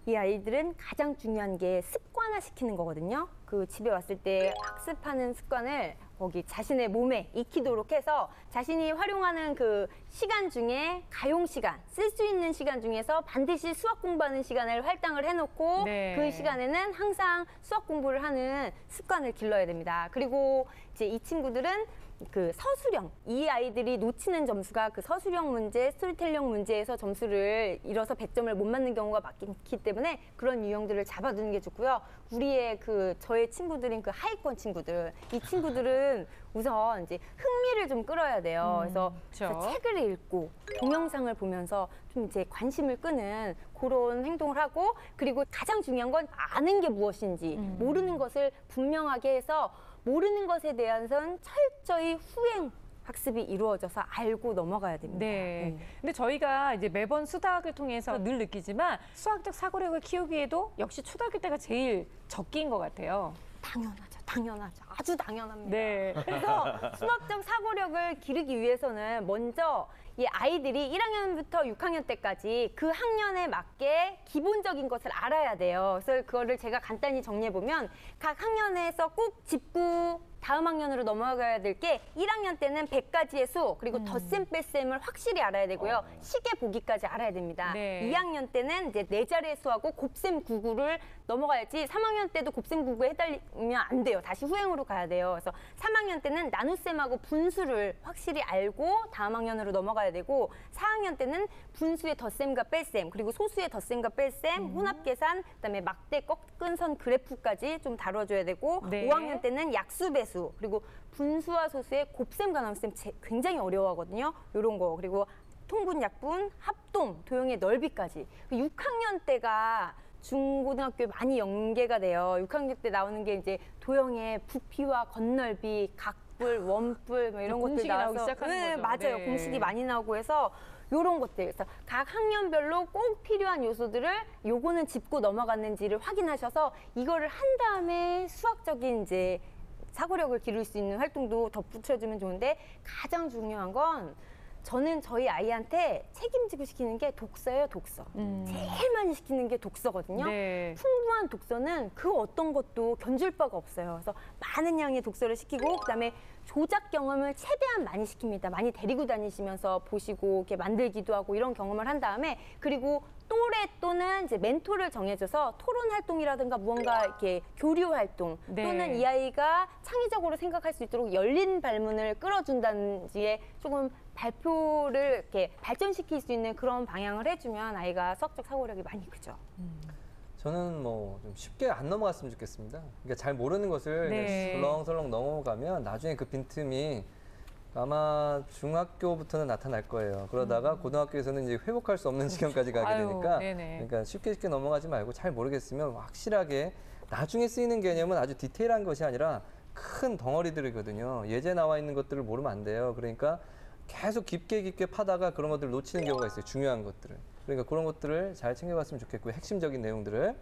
이 아이들은 가장 중요한 게 습관화 시키는 거거든요. 그 집에 왔을 때 학습하는 습관을 거기 자신의 몸에 익히도록 해서 자신이 활용하는 그 시간 중에 가용 시간, 쓸 수 있는 시간 중에서 반드시 수학 공부하는 시간을 할당을 해놓고 네. 그 시간에는 항상 수학 공부를 하는 습관을 길러야 됩니다. 그리고 이제 이 친구들은 그 서술형 이 아이들이 놓치는 점수가 그 서술형 문제, 스토리텔링 문제에서 점수를 잃어서 100점을 못 맞는 경우가 많기 때문에 그런 유형들을 잡아두는 게 좋고요. 우리의 그 저의 친구들인 그 하위권 친구들 이 친구들은 우선 이제 흥미를 좀 끌어야 돼요. 그래서, 그렇죠. 그래서 책을 읽고 동영상을 보면서 좀 이제 관심을 끄는 그런 행동을 하고 그리고 가장 중요한 건 아는 게 무엇인지 모르는 것을 분명하게 해서 모르는 것에 대해서는 철저히 후행 학습이 이루어져서 알고 넘어가야 됩니다. 네. 근데 저희가 이제 매번 수학을 통해서 늘 느끼지만 수학적 사고력을 키우기에도 역시 초등학교 때가 제일 적기인 것 같아요. 당연하죠. 당연하죠. 아주 당연합니다. 네. 그래서 수학적 사고력을 기르기 위해서는 먼저 이 아이들이 1학년부터 6학년 때까지 그 학년에 맞게 기본적인 것을 알아야 돼요. 그래서 그거를 제가 간단히 정리해 보면 각 학년에서 꼭 짚고 다음 학년으로 넘어가야 될 게 1학년 때는 100가지의 수 그리고 덧셈 뺄셈을 확실히 알아야 되고요. 시계 보기까지 알아야 됩니다. 네. 2학년 때는 이제 네 자리의 수하고 곱셈 구구를 넘어가야지 3학년 때도 곱셈 구구 해달리면 안 돼요. 다시 후행으로 가야 돼요. 그래서 3학년 때는 나눗셈하고 분수를 확실히 알고 다음 학년으로 넘어가야 되고 4학년 때는 분수의 덧셈과 뺄셈 그리고 소수의 덧셈과 뺄셈, 혼합 계산, 그다음에 막대 꺾은 선 그래프까지 좀 다뤄줘야 되고 네. 5학년 때는 약수 배수 그리고 분수와 소수의 곱셈 가남셈 제- 굉장히 어려워하거든요. 이런 거 그리고 통분, 약분, 합동, 도형의 넓이까지. 6학년 때가 중고등학교에 많이 연계가 돼요. 6학년 때 나오는 게 이제 도형의 부피와 건널비, 각불, 원뿔 뭐 이런 것들 나와서 시작하는 네, 거죠. 맞아요. 네. 공식이 많이 나오고 해서 요런 것들. 그래서 각 학년별로 꼭 필요한 요소들을 요거는 짚고 넘어갔는지를 확인하셔서 이거를 한 다음에 수학적인 이제 사고력을 기를 수 있는 활동도 덧붙여주면 좋은데 가장 중요한 건 저는 저희 아이한테 책임지고 시키는 게 독서예요, 독서. 음. 제일 많이 시키는 게 독서거든요. 네. 풍부한 독서는 그 어떤 것도 견줄 바가 없어요. 그래서 많은 양의 독서를 시키고 그다음에 조작 경험을 최대한 많이 시킵니다. 많이 데리고 다니시면서 보시고 이렇게 만들기도 하고 이런 경험을 한 다음에 그리고 또래 또는 이제 멘토를 정해줘서 토론 활동이라든가 무언가 이렇게 교류 활동 네. 또는 이 아이가 창의적으로 생각할 수 있도록 열린 발문을 끌어준다든지에 조금 발표를 이렇게 발전시킬 수 있는 그런 방향을 해주면 아이가 수학적 사고력이 많이 크죠. 저는 뭐 좀 쉽게 안 넘어갔으면 좋겠습니다. 그러니까 잘 모르는 것을 네. 그냥 설렁설렁 넘어가면 나중에 그 빈틈이 아마 중학교부터는 나타날 거예요. 그러다가 고등학교에서는 이제 회복할 수 없는 지경까지 가게 음. 아유, 되니까 네네. 그러니까 쉽게 쉽게 넘어가지 말고 잘 모르겠으면 확실하게 나중에 쓰이는 개념은 아주 디테일한 것이 아니라 큰 덩어리들이거든요. 예제 나와 있는 것들을 모르면 안 돼요. 그러니까 계속 깊게 깊게 파다가 그런 것들을 놓치는 경우가 있어요. 중요한 것들을. 그러니까 그런 것들을 잘 챙겨갔으면 좋겠고요. 핵심적인 내용들을.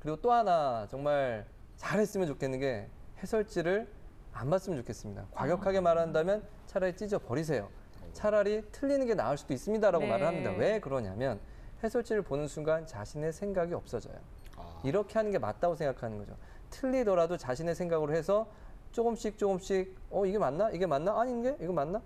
그리고 또 하나 정말 잘했으면 좋겠는 게 해설지를 안 봤으면 좋겠습니다. 과격하게 말한다면 차라리 찢어 버리세요. 차라리 틀리는 게 나을 수도 있습니다라고 네. 말을 합니다. 왜 그러냐면 해설지를 보는 순간 자신의 생각이 없어져요. 아. 이렇게 하는 게 맞다고 생각하는 거죠. 틀리더라도 자신의 생각으로 해서 조금씩 조금씩 어 이게 맞나? 이게 맞나? 아닌게? 이거 맞나?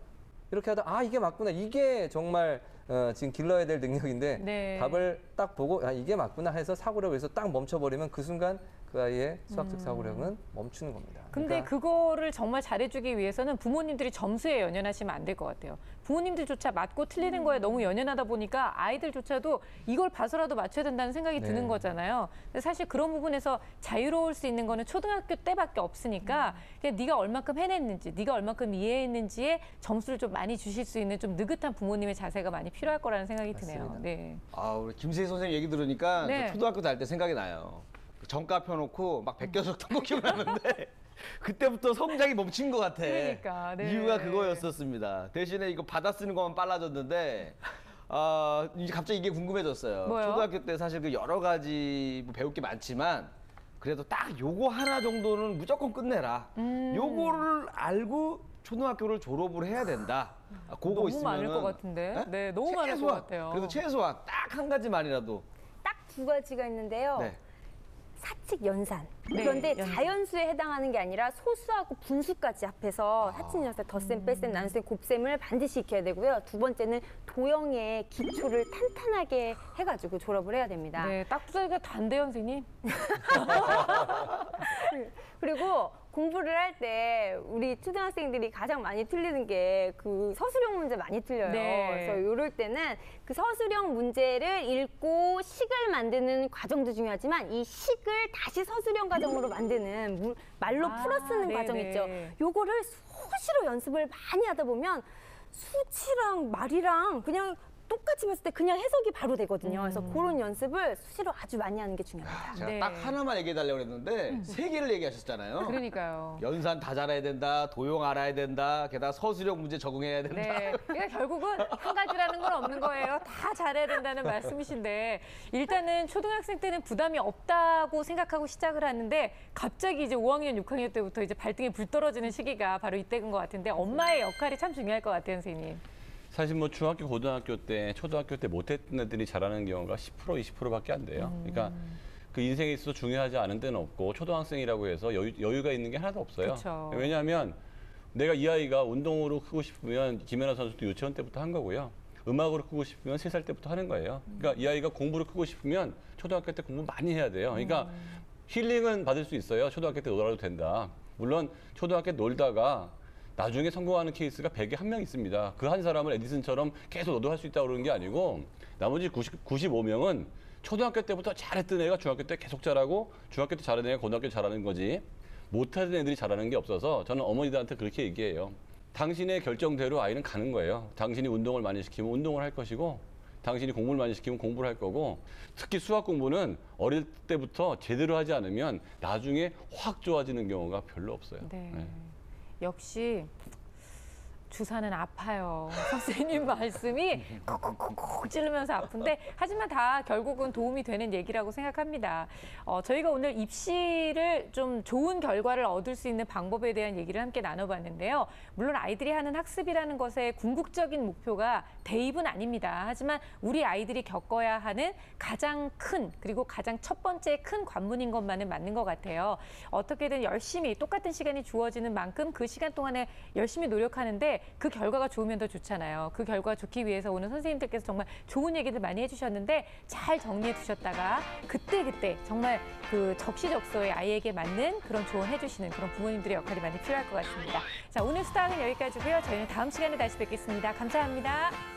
이렇게 하다 아 이게 맞구나. 이게 정말 어, 지금 길러야 될 능력인데 네. 답을 딱 보고 아 이게 맞구나 해서 사고력을 해서 딱 멈춰버리면 그 순간 그 아이의 수학적 사고력은 멈추는 겁니다. 음. 근데 그러니까 그거를 정말 잘해주기 위해서는 부모님들이 점수에 연연하시면 안 될 것 같아요. 부모님들조차 맞고 틀리는 거에 너무 연연하다 보니까 아이들조차도 이걸 봐서라도 맞춰야 된다는 생각이 네. 드는 거잖아요. 근데 사실 그런 부분에서 자유로울 수 있는 거는 초등학교 때밖에 없으니까 그냥 네가 얼만큼 해냈는지, 네가 얼만큼 이해했는지에 점수를 좀 많이 주실 수 있는 좀 느긋한 부모님의 자세가 많이 필요할 거라는 생각이 드네요. 맞습니다. 네. 아, 우리 김세희 선생님 얘기 들으니까 네. 저 초등학교 다닐 때 생각이 나요. 정가 펴놓고 막 베껴서 거 기억나는데 그때부터 성장이 멈춘 것 같아. 그러니까, 네. 이유가 그거였었습니다. 대신에 이거 받아 쓰는 것만 빨라졌는데 아 이제 갑자기 이게 궁금해졌어요. 뭐요? 초등학교 때 사실 그 여러 가지 뭐 배울 게 많지만 그래도 딱 요거 하나 정도는 무조건 끝내라. 음. 요거를 알고 초등학교를 졸업을 해야 된다. 아, 그거 너무 있으면은 많을 것 같은데? 예? 네, 너무 많을 것 최소한, 같아요. 그래도 최소한 딱 한 가지만이라도 딱 두 가지가 있는데요. 네. 사칙 연산. 네, 그런데 연산. 자연수에 해당하는 게 아니라 소수하고 분수까지 합해서 사칙 연산, 덧셈, 뺄셈, 나눗셈, 곱셈을 반드시 익혀야 되고요. 두 번째는 도형의 기초를 탄탄하게 해가지고 졸업을 해야 됩니다. 네, 딱 두자리가 단데요, 선생님. 그리고 공부를 할 때 우리 초등학생들이 가장 많이 틀리는 게 그 서술형 문제 많이 틀려요. 네. 그래서 이럴 때는 그 서술형 문제를 읽고 식을 만드는 과정도 중요하지만 이 식을 다시 서술형 과 정으로 만드는 물- 말로 아, 풀어 쓰는 네네. 과정 있죠. 요거를 수시로 연습을 많이 하다 보면 수치랑 말이랑 그냥 똑같이 봤을 때 그냥 해석이 바로 되거든요. 그래서 그런 연습을 수시로 아주 많이 하는 게 중요합니다. 제가 네. 음. 딱 하나만 얘기해 달라고 그랬는데 세 개를 얘기하셨잖아요. 그러니까요. 연산 다 잘해야 된다, 도용 알아야 된다, 게다가 서술형 문제 적응해야 된다. 네. 그러니까 결국은 한 가지라는 건 없는 거예요. 다 잘해야 된다는 말씀이신데 일단은 초등학생 때는 부담이 없다고 생각하고 시작을 하는데 갑자기 이제 5학년, 6학년 때부터 이제 발등에 불 떨어지는 시기가 바로 이때인 것 같은데 엄마의 역할이 참 중요할 것 같아요, 선생님. 사실 뭐 중학교, 고등학교 때, 초등학교 때 못했던 애들이 잘하는 경우가 10% 20%밖에 안 돼요. 그러니까 그 인생에 있어서 중요하지 않은 데는 없고 초등학생이라고 해서 여유, 여유 가 있는 게 하나도 없어요. 그쵸. 왜냐하면 내가 이 아이가 운동으로 크고 싶으면 김연아 선수도 유치원 때부터 한 거고요. 음악으로 크고 싶으면 세 살 때부터 하는 거예요. 그러니까 이 아이가 공부를 크고 싶으면 초등학교 때 공부 많이 해야 돼요. 그러니까 힐링은 받을 수 있어요. 초등학교 때 놀아도 된다. 물론 초등학교 때 놀다가 나중에 성공하는 케이스가 100에 한 명 있습니다. 그 한 사람을 에디슨처럼 계속 너도 할 수 있다고 그러는 게 아니고 나머지 90, 95명은 초등학교 때부터 잘했던 애가 중학교 때 계속 잘하고 중학교 때 잘하는 애가 고등학교 때 잘하는 거지 못하는 애들이 잘하는 게 없어서 저는 어머니들한테 그렇게 얘기해요. 당신의 결정대로 아이는 가는 거예요. 당신이 운동을 많이 시키면 운동을 할 것이고 당신이 공부를 많이 시키면 공부를 할 거고 특히 수학 공부는 어릴 때부터 제대로 하지 않으면 나중에 확 좋아지는 경우가 별로 없어요. 네. 네. 역시 주사는 아파요. 선생님 말씀이 콕콕콕콕 찌르면서 아픈데 하지만 다 결국은 도움이 되는 얘기라고 생각합니다. 어, 저희가 오늘 입시를 좀 좋은 결과를 얻을 수 있는 방법에 대한 얘기를 함께 나눠봤는데요. 물론 아이들이 하는 학습이라는 것의 궁극적인 목표가 대입은 아닙니다. 하지만 우리 아이들이 겪어야 하는 가장 큰 그리고 가장 첫 번째 큰 관문인 것만은 맞는 것 같아요. 어떻게든 열심히 똑같은 시간이 주어지는 만큼 그 시간 동안에 열심히 노력하 그 결과가 좋으면 더 좋잖아요. 그 결과 좋기 위해서 오늘 선생님들께서 정말 좋은 얘기들 많이 해주셨는데 잘 정리해 두셨다가 그때 그때 정말 그 적시적소에 아이에게 맞는 그런 조언 해주시는 그런 부모님들의 역할이 많이 필요할 것 같습니다. 자 오늘 수다학은 여기까지고요. 저희는 다음 시간에 다시 뵙겠습니다. 감사합니다.